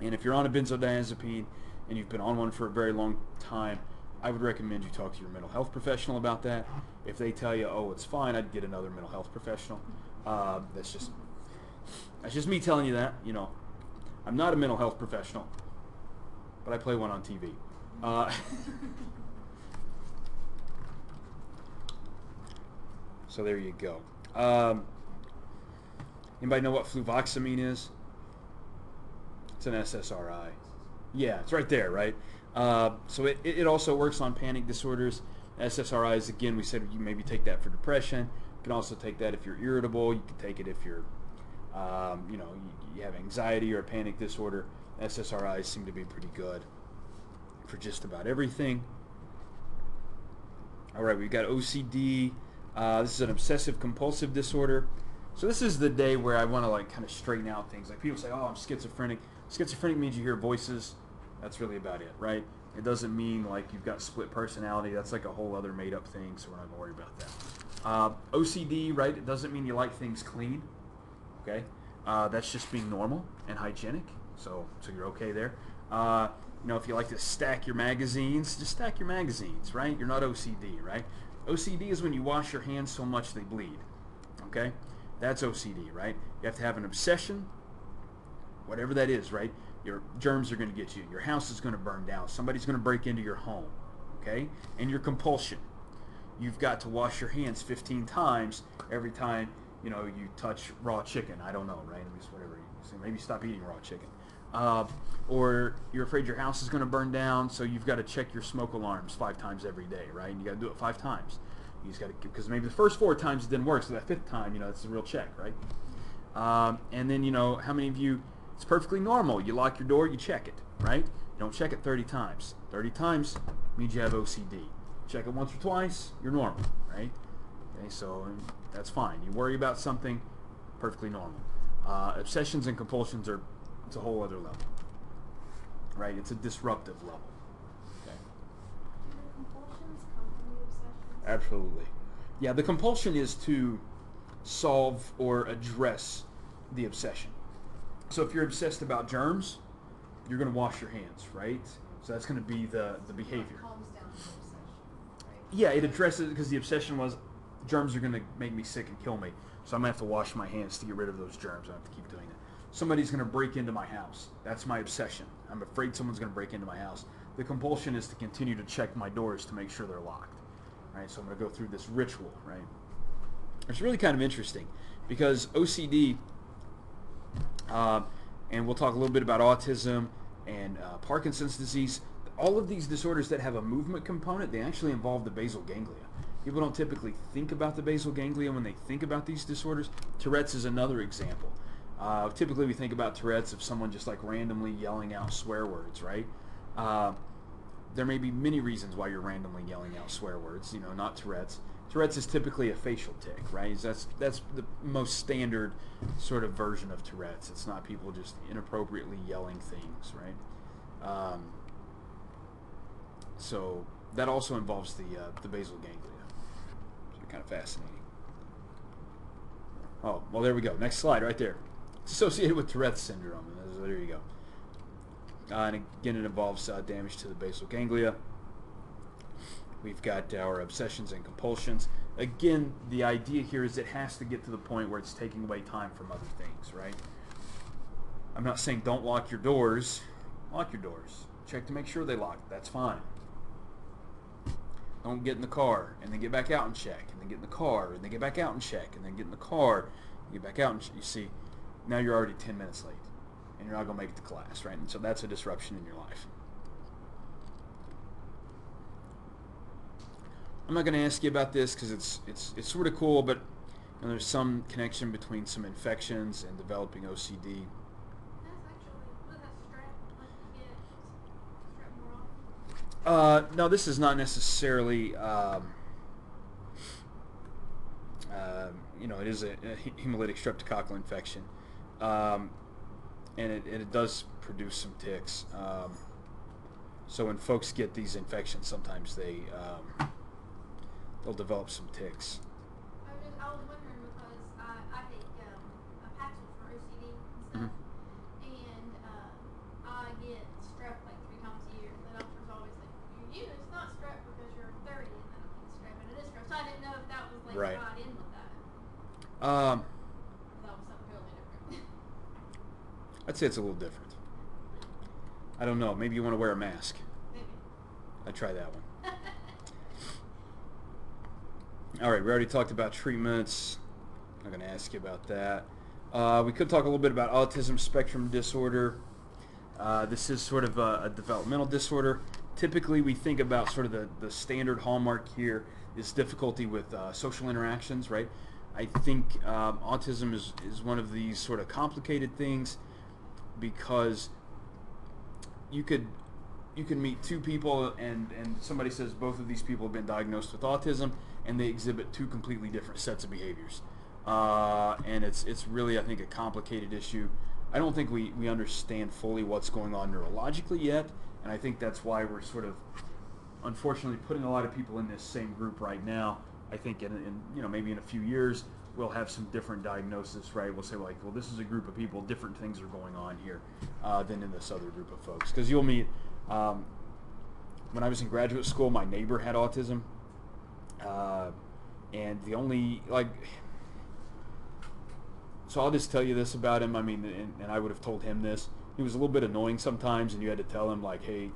And if you're on a benzodiazepine and you've been on one for a very long time, I would recommend you talk to your mental health professional about that. If they tell you, "Oh, it's fine," I'd get another mental health professional. Uh, that's just that's just me telling you that. You know, I'm not a mental health professional, but I play one on TV. Uh, so there you go. Um, anybody know what fluvoxamine is? It's an SSRI. Yeah, it's right there, right? Uh, so it, it also works on panic disorders. SSRIs, again, we said you maybe take that for depression. You can also take that if you're irritable. You can take it if you're, um, you know, you, you have anxiety or a panic disorder. SSRIs seem to be pretty good for just about everything. All right, we've got OCD. Uh, this is an obsessive compulsive disorder. So this is the day where I want to like kind of straighten out things. Like people say, "Oh, I'm schizophrenic." Schizophrenic means you hear voices. That's really about it, right? It doesn't mean like you've got split personality. That's like a whole other made up thing, so we're not gonna worry about that. Uh, OCD, right? It doesn't mean you like things clean. Okay, uh, that's just being normal and hygienic. So, so you're okay there. Uh, you know, if you like to stack your magazines, just stack your magazines, right? You're not OCD, right? OCD is when you wash your hands so much they bleed. Okay, that's OCD, right? You have to have an obsession, whatever that is, right? Your germs are going to get you. Your house is going to burn down. Somebody's going to break into your home, okay? And your compulsion. You've got to wash your hands 15 times every time, you know, you touch raw chicken. I don't know, right? At least whatever. So maybe stop eating raw chicken. Uh, or you're afraid your house is going to burn down, so you've got to check your smoke alarms five times every day, right? And you got to do it five times. You just got to because maybe the first four times it didn't work, so that fifth time, you know, it's a real check, right? Um, and then you know how many of you it's perfectly normal. You lock your door, you check it, right? You don't check it 30 times. 30 times means you have OCD. Check it once or twice, you're normal, right? Okay, so that's fine. You worry about something, perfectly normal. Uh, obsessions and compulsions are it's a whole other level, right? It's a disruptive level. Okay. Absolutely. Yeah, the compulsion is to solve or address the obsession. So if you're obsessed about germs, you're going to wash your hands, right? So that's going to be the, the behavior. Yeah, it addresses because the obsession was germs are going to make me sick and kill me. So I'm going to have to wash my hands to get rid of those germs. I have to keep. Somebody's going to break into my house. That's my obsession. I'm afraid someone's going to break into my house. The compulsion is to continue to check my doors to make sure they're locked. Right? So I'm going to go through this ritual, right? It's really kind of interesting because OCD uh, and we'll talk a little bit about autism and uh, Parkinson's disease. All of these disorders that have a movement component, they actually involve the basal ganglia. People don't typically think about the basal ganglia when they think about these disorders. Tourette's is another example. Uh, typically, we think about Tourette's of someone just like randomly yelling out swear words, right? Uh, there may be many reasons why you're randomly yelling out swear words. You know, not Tourette's. Tourette's is typically a facial tic, right? That's that's the most standard sort of version of Tourette's. It's not people just inappropriately yelling things, right? Um, so that also involves the uh, the basal ganglia. So kind of fascinating. Oh well, there we go. Next slide, right there. It's associated with Tourette's syndrome. There you go. Uh, and again, it involves uh, damage to the basal ganglia. We've got our obsessions and compulsions. Again, the idea here is it has to get to the point where it's taking away time from other things, right? I'm not saying don't lock your doors. Lock your doors. Check to make sure they lock. That's fine. Don't get in the car and then get back out and check, and then get in the car and then get back out and check, and then get in the car, and get back out and ch- you see, now you're already 10 minutes late, and you're not going to make it to class, right? And so that's a disruption in your life. I'm not going to ask you about this because it's it's it's sort of cool, but you know, there's some connection between some infections and developing OCD. That's actually, what is that strep, like you get strep? Uh, no, this is not necessarily. Um, um, you know, it is a, a hemolytic streptococcal infection, um, and it, and it does produce some tics. Um, so when folks get these infections, sometimes they um, they'll develop some tics. I was just, I was wondering because I, I take um, a patches for OCD and stuff, Mhm. and uh, I get strep like three times a year. The doctor's always like, "You, you, it's not strep because you're 30." And then I'm like, "Strep, and it is strep." So I didn't know if that was like Right. tied in with that. Um, If that was something totally different. I'd say it's a little different. I don't know. Maybe you want to wear a mask. I'd try that one. All right, we already talked about treatments. I'm not going to ask you about that. Uh, we could talk a little bit about autism spectrum disorder. Uh, this is sort of a, a developmental disorder. Typically, we think about sort of the, the standard hallmark here is difficulty with uh, social interactions, right? I think um, autism is, is one of these sort of complicated things because you could you can meet two people and and somebody says both of these people have been diagnosed with autism and they exhibit two completely different sets of behaviors. Uh, and it's it's really I think a complicated issue. I don't think we, we understand fully what's going on neurologically yet and I think that's why we're sort of unfortunately putting a lot of people in this same group right now. I think in, in you know maybe in a few years we'll have some different diagnosis right? We'll say like well this is a group of people different things are going on here uh, than in this other group of folks. Because you'll meet um, when I was in graduate school my neighbor had autism uh, and the only like so I'll just tell you this about him. I mean and, and I would have told him this. He was a little bit annoying sometimes and you had to tell him like hey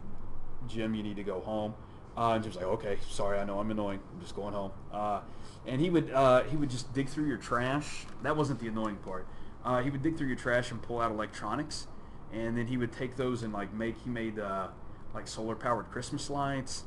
Jim you need to go home. Uh, and Jim's like, okay, sorry, I know I'm annoying. I'm just going home. Uh, and he would uh, he would just dig through your trash. That wasn't the annoying part. Uh, he would dig through your trash and pull out electronics, and then he would take those and like make. He made uh, like solar powered Christmas lights.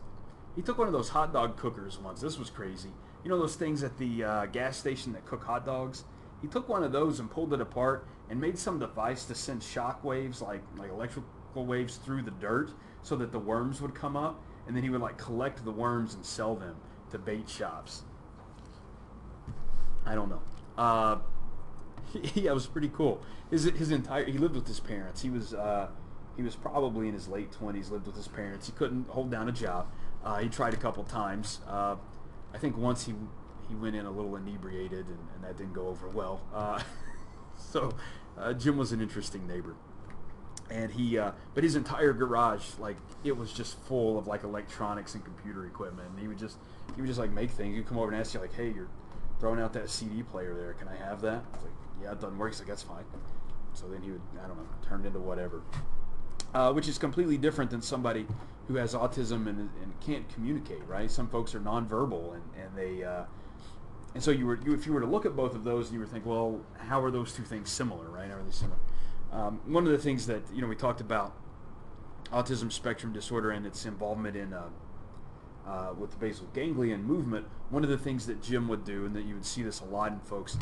He took one of those hot dog cookers once. This was crazy. You know those things at the uh, gas station that cook hot dogs. He took one of those and pulled it apart and made some device to send shock waves, like like electrical waves, through the dirt, so that the worms would come up and then he would like collect the worms and sell them to bait shops. I don't know. Uh, yeah, it was pretty cool. His his entire he lived with his parents. He was uh, he was probably in his late twenties. Lived with his parents. He couldn't hold down a job. Uh, he tried a couple times. Uh, I think once he he went in a little inebriated, and, and that didn't go over well. Uh, so uh, Jim was an interesting neighbor and he uh, but his entire garage like it was just full of like electronics and computer equipment and he would just he would just like make things He'd come over and ask you like hey you're throwing out that cd player there can i have that? Like yeah it doesn't work. He's like that's fine. So then he would i don't know turn it into whatever. Uh, which is completely different than somebody who has autism and, and can't communicate right? Some folks are nonverbal and, and they uh, and so you were you, if you were to look at both of those and you were think well how are those two things similar right? Are they similar? Um, one of the things that you know we talked about autism spectrum disorder and its involvement in uh, uh, with the basal ganglion movement. One of the things that Jim would do, and that you would see this a lot in folks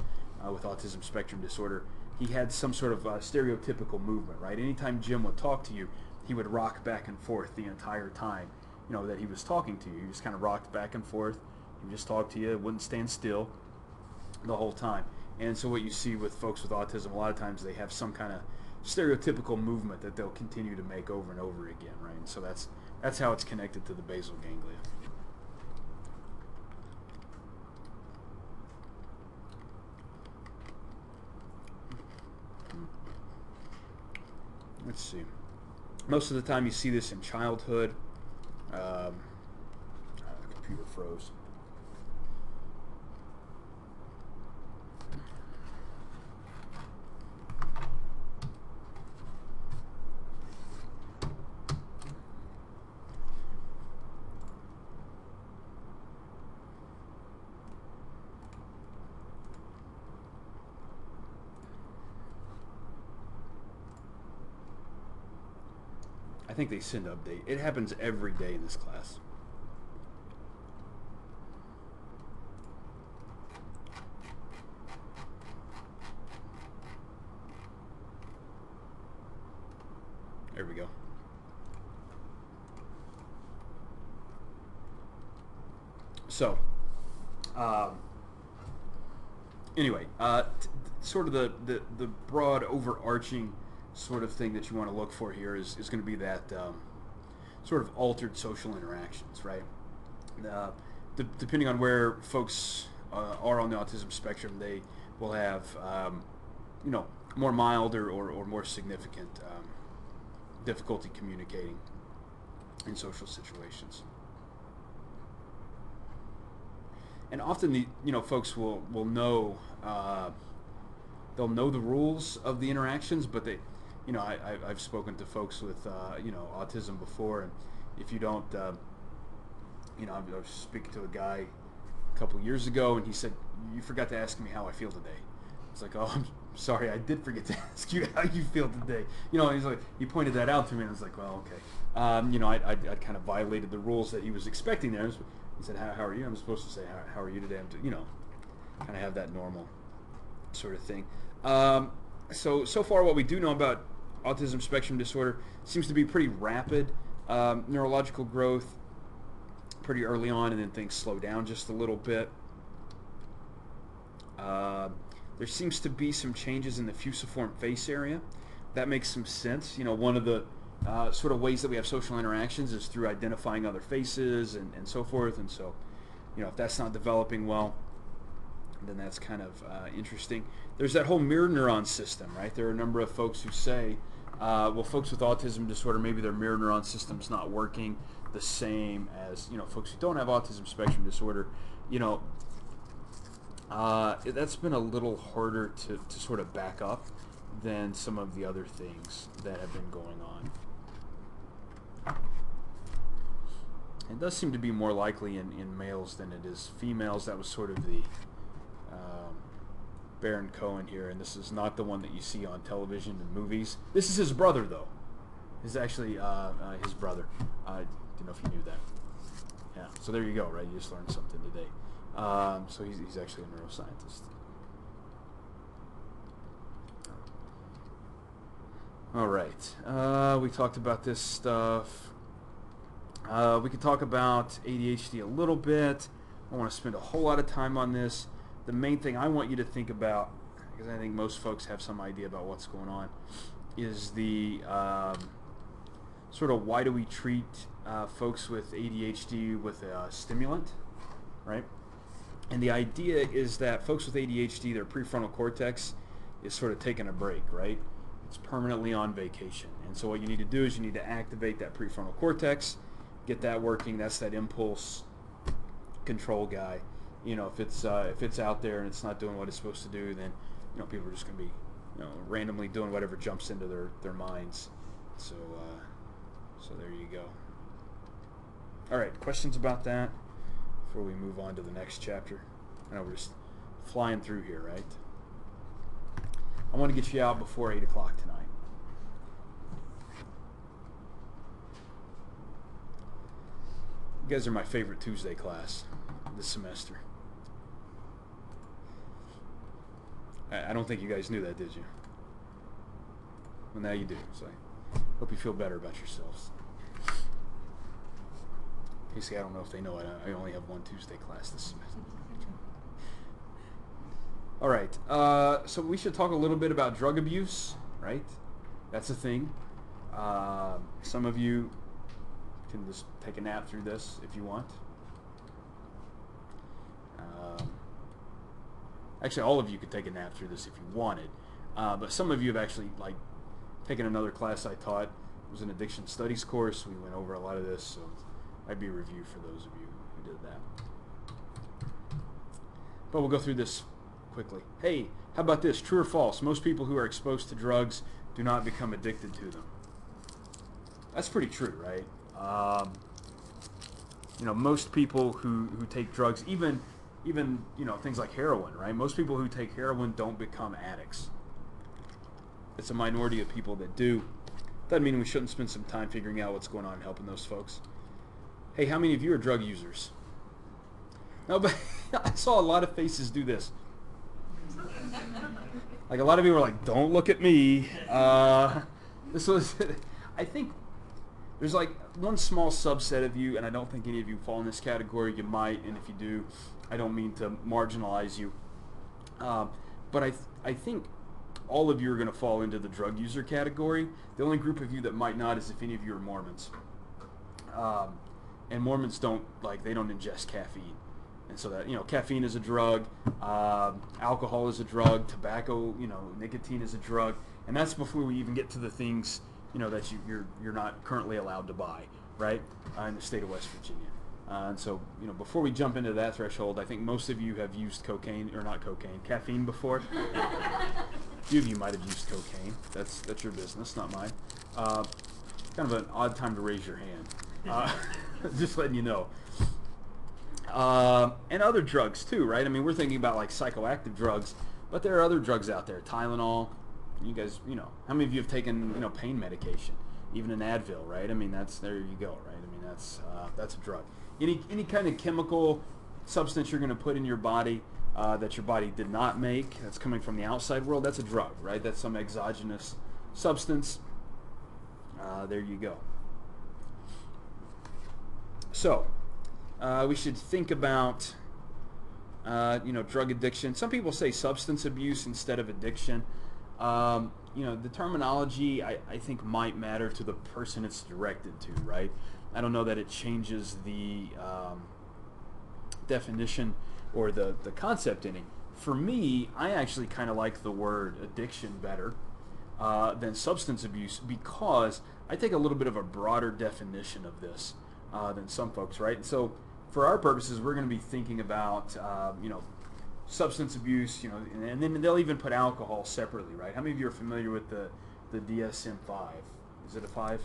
uh, with autism spectrum disorder, he had some sort of uh, stereotypical movement. Right, anytime Jim would talk to you, he would rock back and forth the entire time. You know that he was talking to you. He just kind of rocked back and forth. He just talk to you. Wouldn't stand still the whole time. And so what you see with folks with autism, a lot of times they have some kind of stereotypical movement that they'll continue to make over and over again, right? And so that's that's how it's connected to the basal ganglia. Let's see. Most of the time you see this in childhood. Um, uh, computer froze. I think they send update. It happens every day in this class. There we go. So, um, anyway, uh, sort of the, the, the broad overarching sort of thing that you want to look for here is, is going to be that um, sort of altered social interactions, right? Uh, de- depending on where folks uh, are on the autism spectrum, they will have, um, you know, more mild or, or, or more significant um, difficulty communicating in social situations. And often, the you know, folks will will know uh, they'll know the rules of the interactions, but they, you know, I, I, I've spoken to folks with uh, you know autism before, and if you don't, uh, you know, I was speaking to a guy a couple years ago, and he said, "You forgot to ask me how I feel today." It's like, "Oh, I'm sorry, I did forget to ask you how you feel today." You know, he's like, he pointed that out to me, and I was like, "Well, okay." Um, you know, I, I, I kind of violated the rules that he was expecting there. He said, "How, how are you?" I'm supposed to say, "How, how are you today?" I'm, you know, kind of have that normal sort of thing. Um, so so far, what we do know about autism spectrum disorder seems to be pretty rapid um, neurological growth, pretty early on, and then things slow down just a little bit. Uh, there seems to be some changes in the fusiform face area. That makes some sense. You know, one of the uh, sort of ways that we have social interactions is through identifying other faces and, and so forth. And so, you know, if that's not developing well, then that's kind of uh, interesting. There's that whole mirror neuron system, right? There are a number of folks who say, uh, well, folks with autism disorder, maybe their mirror neuron system's not working the same as, you know, folks who don't have autism spectrum disorder. You know, uh, that's been a little harder to, to sort of back up than some of the other things that have been going on. It does seem to be more likely in, in males than it is females. That was sort of the um, Baron Cohen here, and this is not the one that you see on television and movies. This is his brother, though. This is actually uh, uh, his brother. I didn't know if you knew that. Yeah, so there you go, right? You just learned something today. Um, so he's, he's actually a neuroscientist. All right. Uh, we talked about this stuff. Uh, we could talk about ADHD a little bit. I want to spend a whole lot of time on this. The main thing I want you to think about, because I think most folks have some idea about what's going on, is the um, sort of why do we treat uh, folks with ADHD with a stimulant, right? And the idea is that folks with ADHD, their prefrontal cortex is sort of taking a break, right? It's permanently on vacation. And so what you need to do is you need to activate that prefrontal cortex, get that working. That's that impulse control guy. You know, if it's uh, if it's out there and it's not doing what it's supposed to do, then you know people are just going to be you know randomly doing whatever jumps into their their minds. So uh, so there you go. All right, questions about that before we move on to the next chapter. I know we're just flying through here, right? I want to get you out before 8 o'clock tonight. You guys are my favorite Tuesday class this semester. I, don't think you guys knew that, did you? Well, now you do. So I hope you feel better about yourselves. Casey, I don't know if they know it. I only have one Tuesday class this semester. All right. Uh, so we should talk a little bit about drug abuse, right? That's a thing. Uh, some of you can just take a nap through this if you want. Um, actually, all of you could take a nap through this if you wanted. Uh, but some of you have actually like taken another class I taught. It was an addiction studies course. We went over a lot of this, so I'd be a review for those of you who did that. But we'll go through this quickly. Hey, how about this? True or false? Most people who are exposed to drugs do not become addicted to them. That's pretty true, right? Um, you know, most people who, who take drugs, even even you know things like heroin, right? Most people who take heroin don't become addicts. It's a minority of people that do. Doesn't mean we shouldn't spend some time figuring out what's going on and helping those folks. Hey, how many of you are drug users? No, but I saw a lot of faces do this. Like a lot of people were like, "Don't look at me." Uh, this was, I think, there's like one small subset of you, and I don't think any of you fall in this category. You might, and if you do, I don't mean to marginalize you. Um, but I, th- I think all of you are going to fall into the drug user category. The only group of you that might not is if any of you are Mormons. Um, and Mormons don't like they don't ingest caffeine, and so that you know caffeine is a drug, uh, alcohol is a drug, tobacco, you know, nicotine is a drug, and that's before we even get to the things you know that you, you're you're not currently allowed to buy, right, uh, in the state of West Virginia. Uh, and so, you know, before we jump into that threshold, I think most of you have used cocaine or not cocaine, caffeine before. A few of you might have used cocaine. That's that's your business, not mine. Uh, kind of an odd time to raise your hand. Uh, just letting you know. Uh, and other drugs too, right? I mean, we're thinking about like psychoactive drugs, but there are other drugs out there. Tylenol. You guys, you know, how many of you have taken, you know, pain medication? Even an Advil, right? I mean, that's there you go, right? I mean, that's uh, that's a drug. Any any kind of chemical substance you're going to put in your body uh, that your body did not make, that's coming from the outside world, that's a drug, right? That's some exogenous substance. Uh, there you go. So, uh, we should think about, uh, you know, drug addiction. Some people say substance abuse instead of addiction. Um, you know, the terminology I, I think might matter to the person it's directed to, right? I don't know that it changes the um, definition or the, the concept any. For me, I actually kind of like the word addiction better uh, than substance abuse because I take a little bit of a broader definition of this uh, than some folks, right? And so, for our purposes, we're going to be thinking about, uh, you know, substance abuse, you know, and, and, then they'll even put alcohol separately, right? How many of you are familiar with the the DSM-5? Is it a five?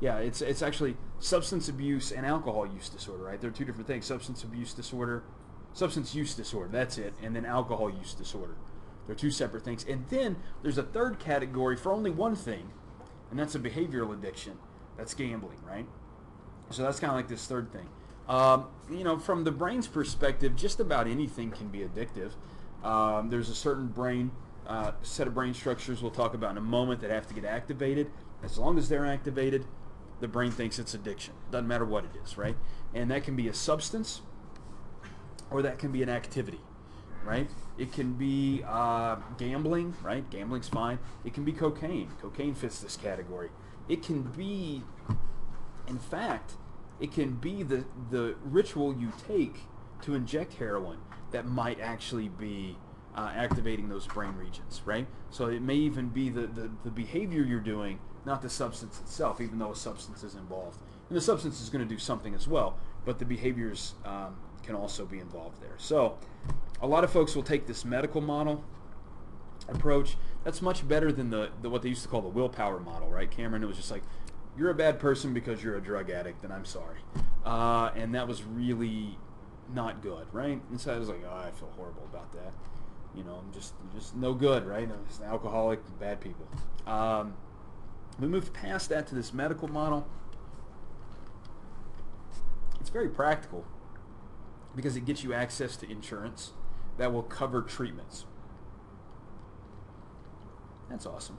Yeah, it's it's actually substance abuse and alcohol use disorder, right? They're two different things. Substance abuse disorder, substance use disorder, that's it, and then alcohol use disorder. They're two separate things. And then there's a third category for only one thing, and that's a behavioral addiction. That's gambling, right? So that's kind of like this third thing. Um, you know, from the brain's perspective, just about anything can be addictive. Um, there's a certain brain uh, set of brain structures we'll talk about in a moment that have to get activated. As long as they're activated, the brain thinks it's addiction. Doesn't matter what it is, right? And that can be a substance, or that can be an activity, right? It can be uh, gambling, right? Gambling's fine. It can be cocaine. Cocaine fits this category. It can be, in fact, it can be the, the ritual you take to inject heroin that might actually be uh, activating those brain regions, right? So it may even be the, the, the behavior you're doing, not the substance itself, even though a substance is involved. And the substance is going to do something as well, but the behaviors um, can also be involved there. So a lot of folks will take this medical model approach. That's much better than the, the what they used to call the willpower model, right, Cameron? It was just like, you're a bad person because you're a drug addict, and I'm sorry. Uh, and that was really not good, right? And so I was like, oh, I feel horrible about that. You know, I'm just just no good, right? I'm just an alcoholic, bad people. Um, we moved past that to this medical model. It's very practical because it gets you access to insurance that will cover treatments. That's awesome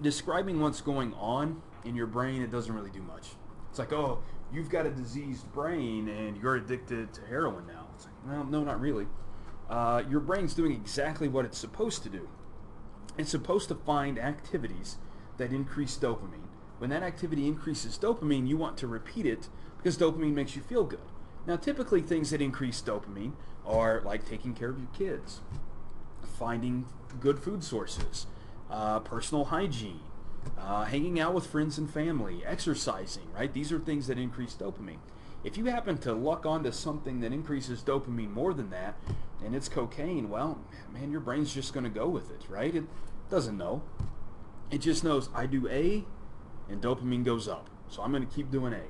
describing what's going on in your brain, it doesn't really do much. It's like, oh, you've got a diseased brain and you're addicted to heroin now. It's like, no, no, not really. Uh, your brain's doing exactly what it's supposed to do. It's supposed to find activities that increase dopamine. When that activity increases dopamine, you want to repeat it because dopamine makes you feel good. Now, typically, things that increase dopamine are like taking care of your kids, finding good food sources, uh, personal hygiene, uh, hanging out with friends and family, exercising, right? These are things that increase dopamine. If you happen to luck onto something that increases dopamine more than that, and it's cocaine, well, man, your brain's just going to go with it, right? It doesn't know. It just knows I do A, and dopamine goes up. So I'm going to keep doing A.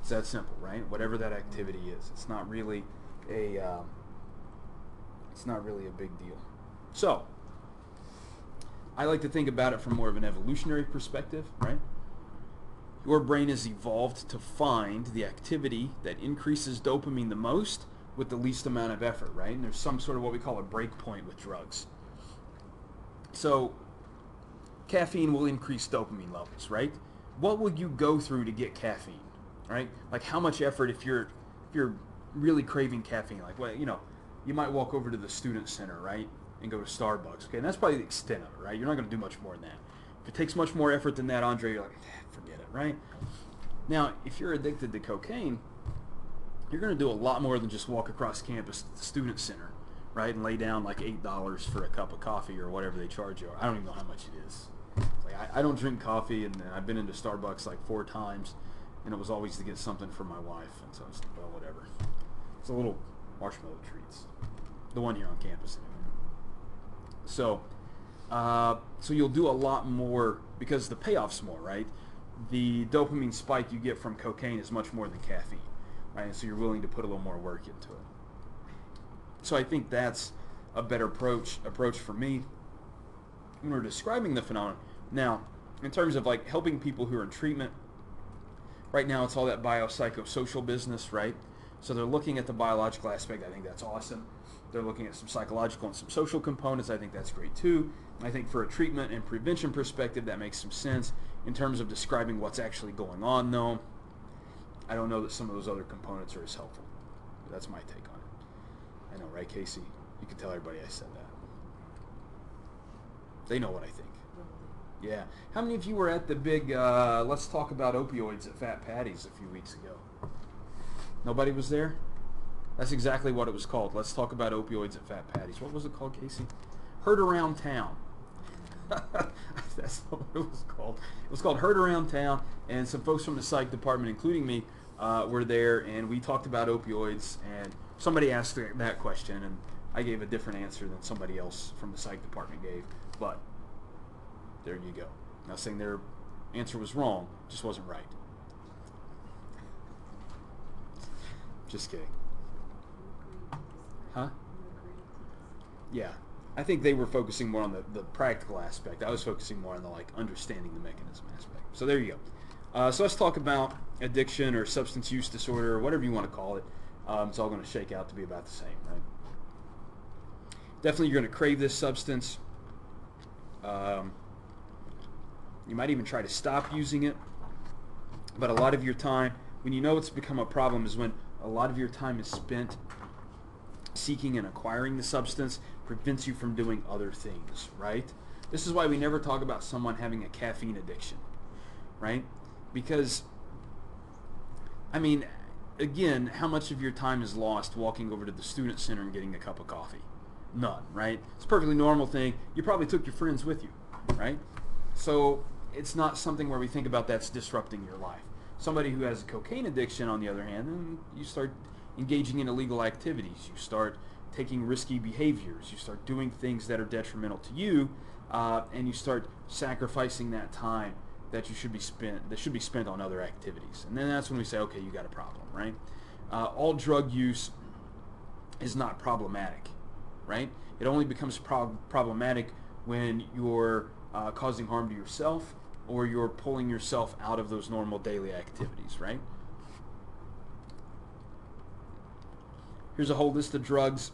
It's that simple, right? Whatever that activity is, it's not really a um, it's not really a big deal. So I like to think about it from more of an evolutionary perspective, right? Your brain has evolved to find the activity that increases dopamine the most with the least amount of effort, right? And there's some sort of what we call a break point with drugs. So caffeine will increase dopamine levels, right? What will you go through to get caffeine, right? Like how much effort if you're if you're really craving caffeine, like well, you know, you might walk over to the student center, right, and go to Starbucks. Okay, and that's probably the extent of it, right? You're not going to do much more than that. If it takes much more effort than that, Andre, you're like, "Eh, forget it, right? Now, if you're addicted to cocaine, you're going to do a lot more than just walk across campus to the student center, right, and lay down like eight dollars for a cup of coffee or whatever they charge you. I don't even know how much it is. Like I, I don't drink coffee, and I've been into Starbucks like four times, and it was always to get something for my wife, and so it's well, whatever. It's a little marshmallow treats, the one here on campus anyway. So, uh, so you'll do a lot more because the payoff's more, right? The dopamine spike you get from cocaine is much more than caffeine, right? And so you're willing to put a little more work into it. So I think that's a better approach approach for me when we're describing the phenomenon. Now, in terms of like helping people who are in treatment, right now it's all that biopsychosocial business, right? So they're looking at the biological aspect. I think that's awesome. They're looking at some psychological and some social components. I think that's great too. I think for a treatment and prevention perspective, that makes some sense. In terms of describing what's actually going on, though, I don't know that some of those other components are as helpful. That's my take on it. I know, right, Casey? You can tell everybody I said that. They know what I think. Yeah. How many of you were at the big uh, Let's Talk About Opioids at Fat Patty's a few weeks ago? Nobody was there? That's exactly what it was called. Let's talk about opioids at Fat Patty's. What was it called, Casey? Heard Around Town. That's what it was called. It was called Heard Around Town, and some folks from the psych department, including me, uh, were there, and we talked about opioids, and somebody asked that question, and I gave a different answer than somebody else from the psych department gave, but there you go. Not saying their answer was wrong, just wasn't right. Just kidding. Huh? Yeah. I think they were focusing more on the, the practical aspect. I was focusing more on the like understanding the mechanism aspect. So there you go. Uh, so let's talk about addiction or substance use disorder or whatever you want to call it. Um, it's all going to shake out to be about the same, right? Definitely, you're going to crave this substance. Um, you might even try to stop using it. But a lot of your time, when you know it's become a problem, is when a lot of your time is spent seeking and acquiring the substance prevents you from doing other things, right? This is why we never talk about someone having a caffeine addiction, right? Because, I mean, again, how much of your time is lost walking over to the student center and getting a cup of coffee? None, right? It's a perfectly normal thing. You probably took your friends with you, right? So it's not something where we think about that's disrupting your life. Somebody who has a cocaine addiction, on the other hand, then you start engaging in illegal activities. You start taking risky behaviors. You start doing things that are detrimental to you, uh, and you start sacrificing that time that you should be spent that should be spent on other activities. And then that's when we say, okay, you got a problem, right? Uh, all drug use is not problematic, right? It only becomes prob- problematic when you're uh, causing harm to yourself or you're pulling yourself out of those normal daily activities, right? Here's a whole list of drugs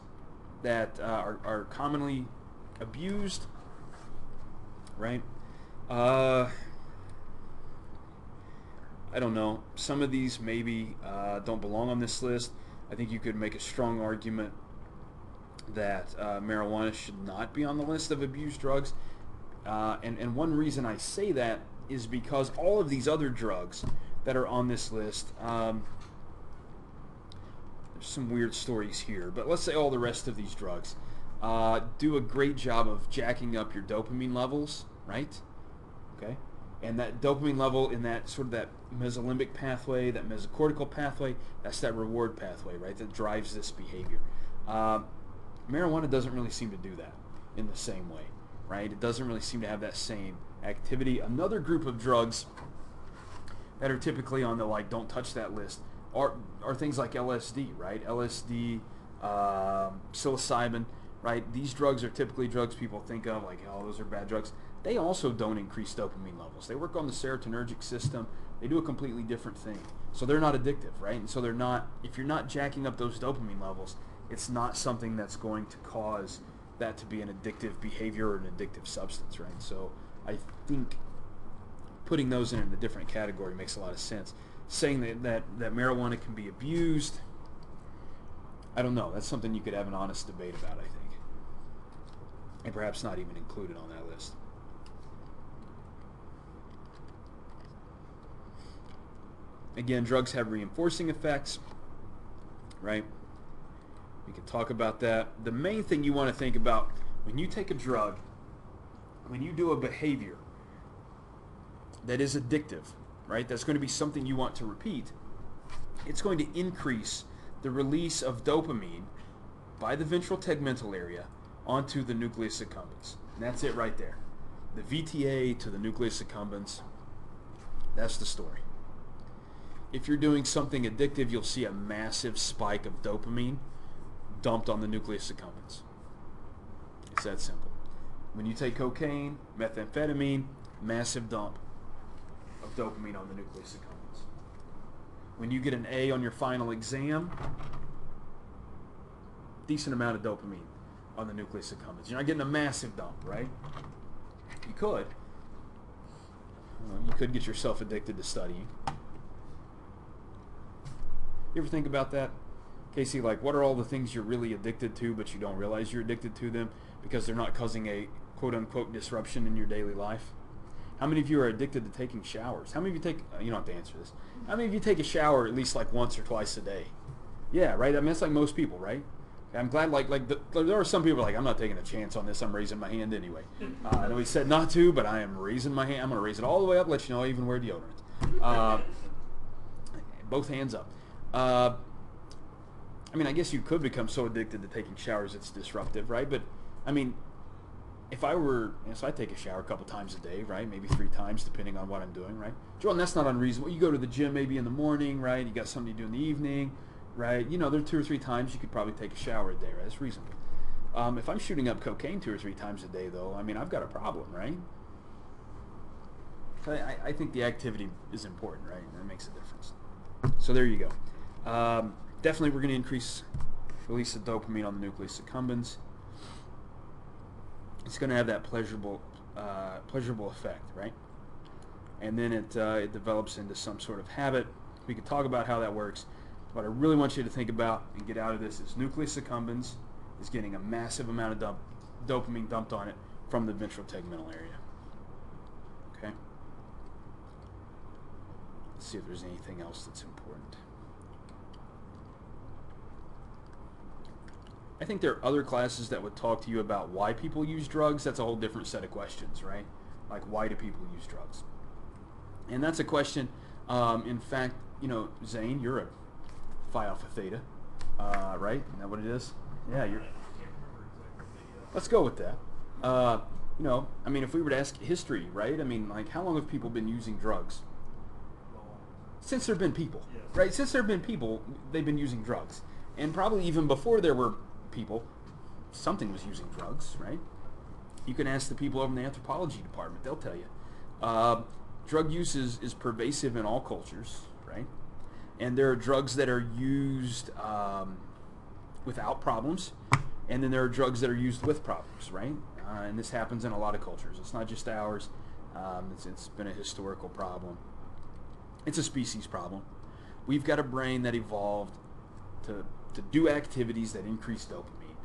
that uh, are, are commonly abused, right? Uh, I don't know. Some of these maybe uh, don't belong on this list. I think you could make a strong argument that uh, marijuana should not be on the list of abused drugs. Uh, and, and one reason I say that is because all of these other drugs that are on this list, um, there's some weird stories here, but let's say all the rest of these drugs uh, do a great job of jacking up your dopamine levels, right? Okay. And that dopamine level in that sort of that mesolimbic pathway, that mesocortical pathway, that's that reward pathway, right? That drives this behavior. Um, marijuana doesn't really seem to do that in the same way, right? It doesn't really seem to have that same activity. Another group of drugs that are typically on the like don't touch that list are are things like LSD, right? LSD, um, psilocybin, right? These drugs are typically drugs people think of like, oh, those are bad drugs. They also don't increase dopamine levels. They work on the serotonergic system. They do a completely different thing. So they're not addictive, right? And so they're not. If you're not jacking up those dopamine levels, it's not something that's going to cause that to be an addictive behavior or an addictive substance, right? So I think putting those in a different category makes a lot of sense. Saying that, that, that marijuana can be abused, I don't know. That's something you could have an honest debate about, I think. And perhaps not even included on that list. Again, drugs have reinforcing effects, right? We can talk about that. The main thing you want to think about when you take a drug, when you do a behavior that is addictive, right? That's going to be something you want to repeat. It's going to increase the release of dopamine by the ventral tegmental area onto the nucleus accumbens. And that's it right there. The VTA to the nucleus accumbens. That's the story. If you're doing something addictive, you'll see a massive spike of dopamine dumped on the nucleus accumbens. It's that simple. When you take cocaine, methamphetamine, massive dump of dopamine on the nucleus accumbens. When you get an A on your final exam, decent amount of dopamine on the nucleus accumbens. You're not getting a massive dump, right? You could. Well, you could get yourself addicted to studying. You ever think about that? Casey, like what are all the things you're really addicted to but you don't realize you're addicted to them because they're not causing a quote unquote disruption in your daily life? How many of you are addicted to taking showers? How many of you take uh, you don't have to answer this. How many of you take a shower at least like once or twice a day? Yeah, right? I mean it's like most people, right? I'm glad like like the, there are some people like I'm not taking a chance on this. I'm raising my hand anyway. Uh, I know he said not to, but I am raising my hand. I'm going to raise it all the way up. Let you know I even wear deodorant. Uh, both hands up. Uh, I mean, I guess you could become so addicted to taking showers it's disruptive, right? But I mean, if I were, you know, so I take a shower a couple times a day, right? Maybe three times depending on what I'm doing, right? Jordan, that's not unreasonable. You go to the gym maybe in the morning, right? You got something to do in the evening, right? You know, there are two or three times you could probably take a shower a day, right? That's reasonable. Um, if I'm shooting up cocaine two or three times a day, though, I mean, I've got a problem, right? I, I think the activity is important, right? That makes a difference. So there you go. Um, definitely, we're going to increase release of dopamine on the nucleus accumbens. It's going to have that pleasurable, uh, pleasurable effect, right? And then it uh, it develops into some sort of habit. We could talk about how that works. What I really want you to think about and get out of this is nucleus accumbens is getting a massive amount of dump, dopamine dumped on it from the ventral tegmental area. Okay. Let's see if there's anything else that's important. I think there are other classes that would talk to you about why people use drugs. That's a whole different set of questions, right? Like, why do people use drugs? And that's a question, um, in fact, you know, Zane, you're a Phi Alpha Theta, uh, right? Isn't that what it is? Yeah, you're. I can't remember exactly, but yeah. Let's go with that. Uh, you know, I mean, if we were to ask history, right? I mean, like, how long have people been using drugs? Since there have been people, right? Since there have been people, they've been using drugs. And probably even before there were people, something was using drugs, right? You can ask the people over in the anthropology department, they'll tell you. Uh, drug use is, is pervasive in all cultures, right? And there are drugs that are used um, without problems, and then there are drugs that are used with problems, right? Uh, and this happens in a lot of cultures. It's not just ours. Um, it's, it's been a historical problem. It's a species problem. We've got a brain that evolved to, to do activities that increase dopamine.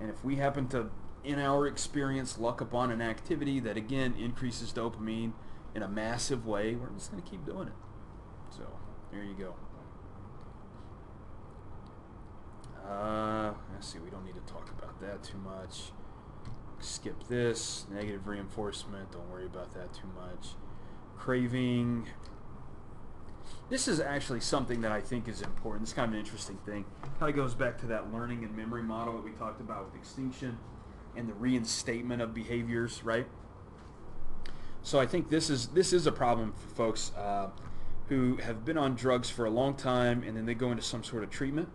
And if we happen to, in our experience, luck upon an activity that again increases dopamine in a massive way, we're just going to keep doing it. So, there you go. Uh, let's see, we don't need to talk about that too much. Skip this. Negative reinforcement, don't worry about that too much. craving. This is actually something that I think is important. It's kind of an interesting thing. Kind of goes back to that learning and memory model that we talked about with extinction and the reinstatement of behaviors, right? So I think this is this is a problem for folks uh, who have been on drugs for a long time and then they go into some sort of treatment,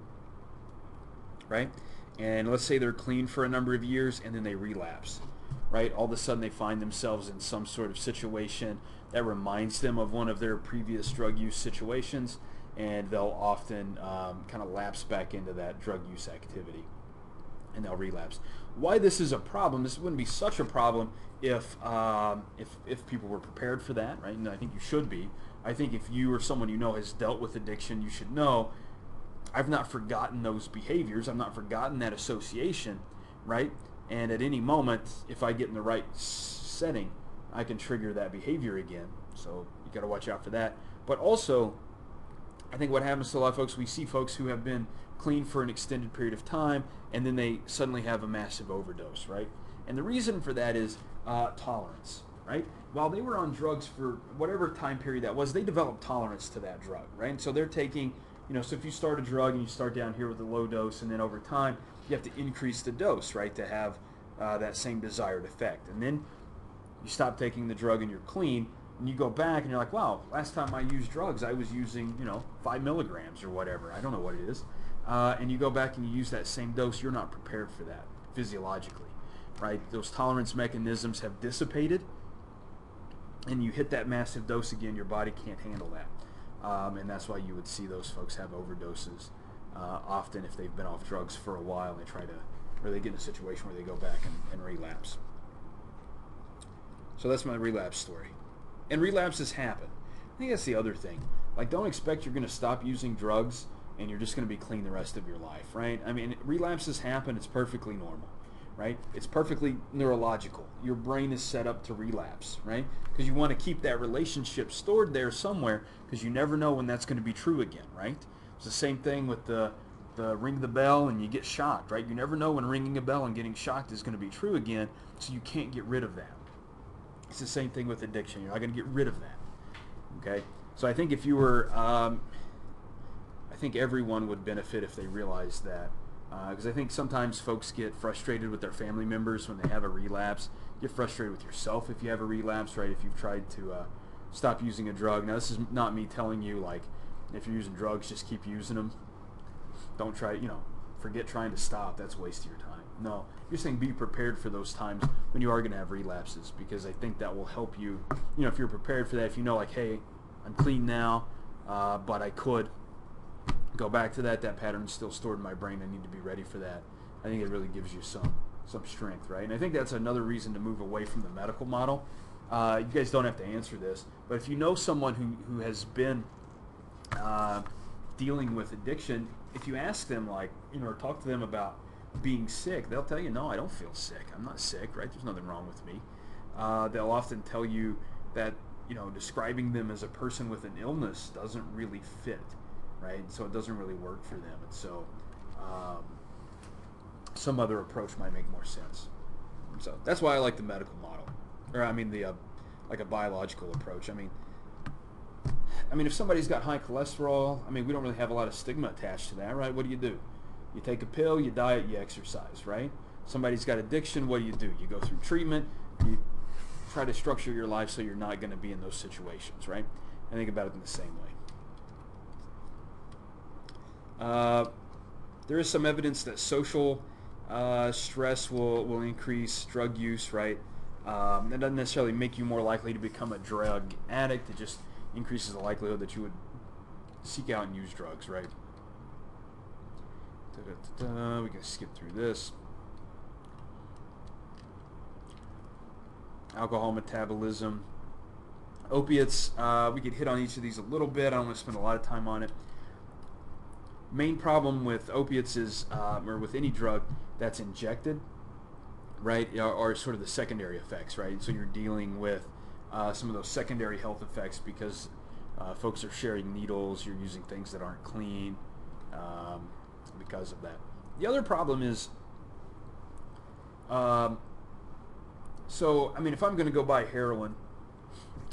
right? And let's say they're clean for a number of years and then they relapse, right? All of a sudden they find themselves in some sort of situation that reminds them of one of their previous drug use situations and they'll often um, kind of lapse back into that drug use activity and they'll relapse. Why this is a problem? This wouldn't be such a problem if um, if if people were prepared for that, right? And I think you should be. I think if you or someone you know has dealt with addiction, you should know. I've not forgotten those behaviors. I've not forgotten that association, right? And at any moment, if I get in the right setting, I can trigger that behavior again. So you got to watch out for that. But also, I think what happens to a lot of folks, we see folks who have been clean for an extended period of time, and then they suddenly have a massive overdose, right? And the reason for that is uh, tolerance, right? While they were on drugs for whatever time period that was, they developed tolerance to that drug, right? And so they're taking, you know, so if you start a drug and you start down here with a low dose, and then over time you have to increase the dose, right, to have uh, that same desired effect. And then you stop taking the drug and you're clean, and you go back and you're like, wow, last time I used drugs, I was using, you know, five milligrams or whatever. I don't know what it is. Uh, and you go back and you use that same dose, you're not prepared for that physiologically, right? Those tolerance mechanisms have dissipated, and you hit that massive dose again, your body can't handle that. Um, and that's why you would see those folks have overdoses uh, often if they've been off drugs for a while and they try to, or they get in a situation where they go back and, and relapse. So that's my relapse story. And relapses happen. I think that's the other thing. Like, don't expect you're going to stop using drugs and you're just going to be clean the rest of your life, right? I mean, relapses happen. It's perfectly normal, right? It's perfectly neurological. Your brain is set up to relapse, right? Because you want to keep that relationship stored there somewhere because you never know when that's going to be true again, right? It's the same thing with the the ring the bell and you get shocked, right? You never know when ringing a bell and getting shocked is going to be true again, so you can't get rid of that. It's the same thing with addiction. You're not going to get rid of that. Okay? So I think if you were, um, I think everyone would benefit if they realized that. Because I think sometimes folks get frustrated with their family members when they have a relapse. Get frustrated with yourself if you have a relapse, right? If you've tried to uh, stop using a drug. Now, this is not me telling you, like, if you're using drugs, just keep using them. Don't try, you know, forget trying to stop. That's waste of your time. No, you're saying be prepared for those times when you are going to have relapses because I think that will help you. You know, if you're prepared for that, if you know, like, hey, I'm clean now, uh, but I could go back to that. That pattern's still stored in my brain. I need to be ready for that. I think it really gives you some some strength, right? And I think that's another reason to move away from the medical model. Uh, you guys don't have to answer this, but if you know someone who who has been uh, dealing with addiction, if you ask them, like, you know, or talk to them about being sick, they'll tell you, no, I don't feel sick. I'm not sick, right? There's nothing wrong with me. Uh, they'll often tell you that, you know, describing them as a person with an illness doesn't really fit, right? So it doesn't really work for them. And so um, some other approach might make more sense. So that's why I like the medical model, or I mean the uh, like a biological approach. I mean, I mean if somebody's got high cholesterol, I mean we don't really have a lot of stigma attached to that, right? What do you do? You take a pill, you diet, you exercise, right? Somebody's got addiction, what do you do? You go through treatment, you try to structure your life so you're not going to be in those situations, right? I think about it in the same way. Uh, there is some evidence that social uh, stress will, will increase drug use, right? Um, that doesn't necessarily make you more likely to become a drug addict. It just increases the likelihood that you would seek out and use drugs, right? Da-da-da-da. We can skip through this. Alcohol metabolism. Opiates, uh, we could hit on each of these a little bit. I don't want to spend a lot of time on it. Main problem with opiates is, uh, or with any drug that's injected, right, are, are sort of the secondary effects, right? So you're dealing with uh, some of those secondary health effects because uh, folks are sharing needles, you're using things that aren't clean um, because of that. The other problem is, um, so I mean, if I'm going to go buy heroin,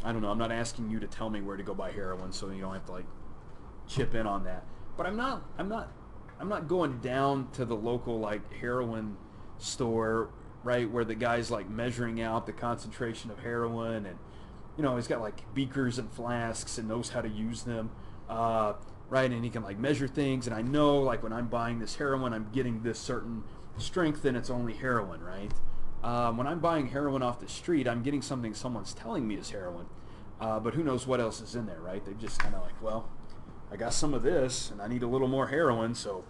I don't know. I'm not asking you to tell me where to go buy heroin, so you don't have to like chip in on that. But I'm not. I'm not. I'm not going down to the local like heroin store, right, where the guy's like measuring out the concentration of heroin, and you know he's got like beakers and flasks and knows how to use them, uh, right, and he can like measure things. And I know like when I'm buying this heroin, I'm getting this certain strength, and it's only heroin, right? Um, when I'm buying heroin off the street, I'm getting something someone's telling me is heroin, uh, but who knows what else is in there, right? They just kind of like, well, I got some of this, and I need a little more heroin, so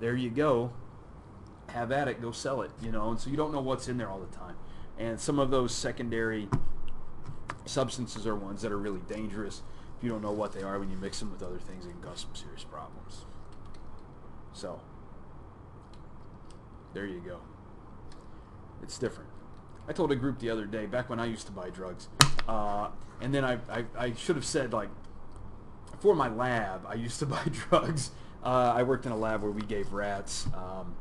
there you go. Have at it, go sell it, you know. And so you don't know what's in there all the time. And some of those secondary substances are ones that are really dangerous. If you don't know what they are, when you mix them with other things, it can cause some serious problems. So there you go. It's different. I told a group the other day, back when I used to buy drugs, uh, and then I, I, I should have said, like, for my lab, I used to buy drugs. Uh, I worked in a lab where we gave rats um,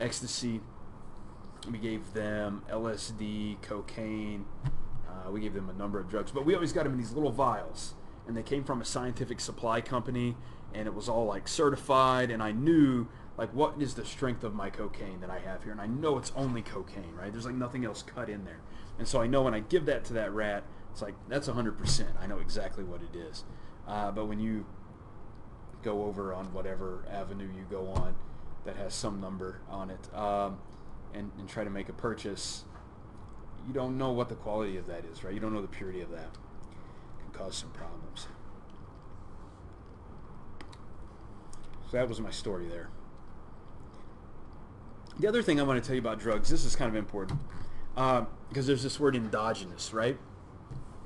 ecstasy. We gave them LSD, cocaine. Uh, we gave them a number of drugs, but we always got them in these little vials, and they came from a scientific supply company, and it was all like certified, and I knew like what is the strength of my cocaine that I have here, and I know it's only cocaine, right? There's like nothing else cut in there, and so I know when I give that to that rat, it's like that's 100%. I know exactly what it is. Uh, but when you go over on whatever avenue you go on that has some number on it um, and, and try to make a purchase, you don't know what the quality of that is, right? You don't know the purity of that. Cause some problems. So that was my story there. The other thing I want to tell you about drugs, this is kind of important, uh, because there's this word endogenous, right?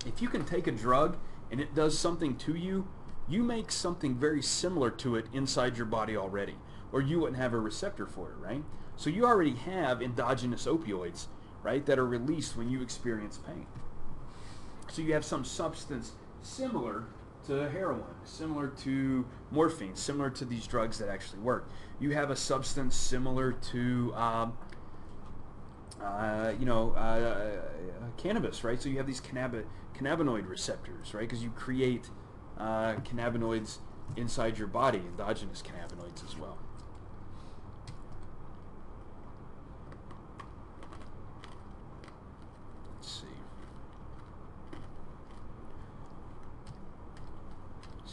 If you can take a drug and it does something to you, you make something very similar to it inside your body already, or you wouldn't have a receptor for it, right? So you already have endogenous opioids, right, that are released when you experience pain. So you have some substance similar to heroin, similar to morphine, similar to these drugs that actually work. You have a substance similar to, um, uh, you know, uh, uh, cannabis, right? So you have these cannab- cannabinoid receptors, right? Because you create uh, cannabinoids inside your body, endogenous cannabinoids as well. Let's see.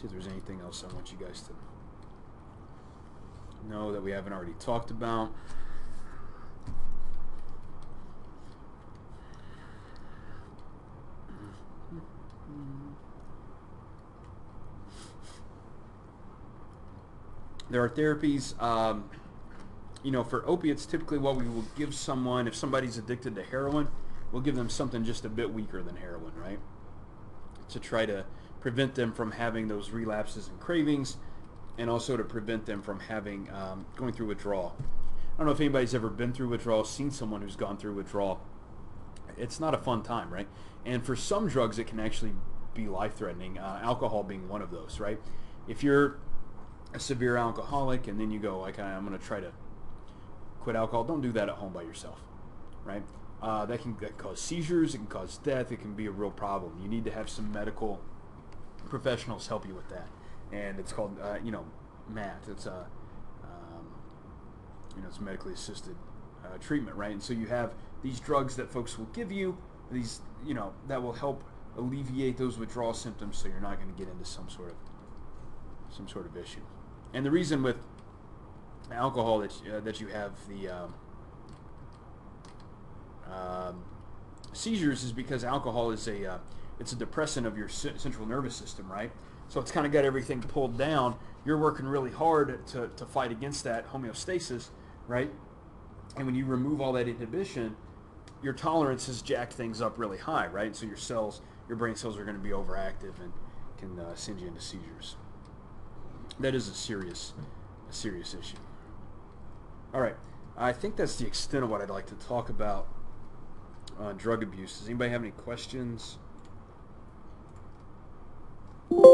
See if there's anything else I want you guys to know that we haven't already talked about. There are therapies, um, you know, for opiates. Typically, what we will give someone, if somebody's addicted to heroin, we'll give them something just a bit weaker than heroin, right? To try to prevent them from having those relapses and cravings, and also to prevent them from having um, going through withdrawal. I don't know if anybody's ever been through withdrawal, seen someone who's gone through withdrawal. It's not a fun time, right? And for some drugs, it can actually be life-threatening. Uh, alcohol being one of those, right? If you're a severe alcoholic and then you go like I'm going to try to quit alcohol, don't do that at home by yourself, right? Uh, that can that cause seizures, it can cause death, it can be a real problem. You need to have some medical professionals help you with that, and it's called uh, you know MAT. It's a um, you know it's medically assisted uh, treatment, right? And so you have these drugs that folks will give you, these you know that will help alleviate those withdrawal symptoms, so you're not going to get into some sort of some sort of issue. And the reason with alcohol that uh, that you have the um, um, seizures is because alcohol is a uh, it's a depressant of your central nervous system, right? So it's kind of got everything pulled down. You're working really hard to, to fight against that homeostasis, right? And when you remove all that inhibition, your tolerance has jacked things up really high, right? So your cells, your brain cells are going to be overactive and can uh, send you into seizures that is a serious, a serious issue. All right, I think that's the extent of what I'd like to talk about on drug abuse. Does anybody have any questions Thank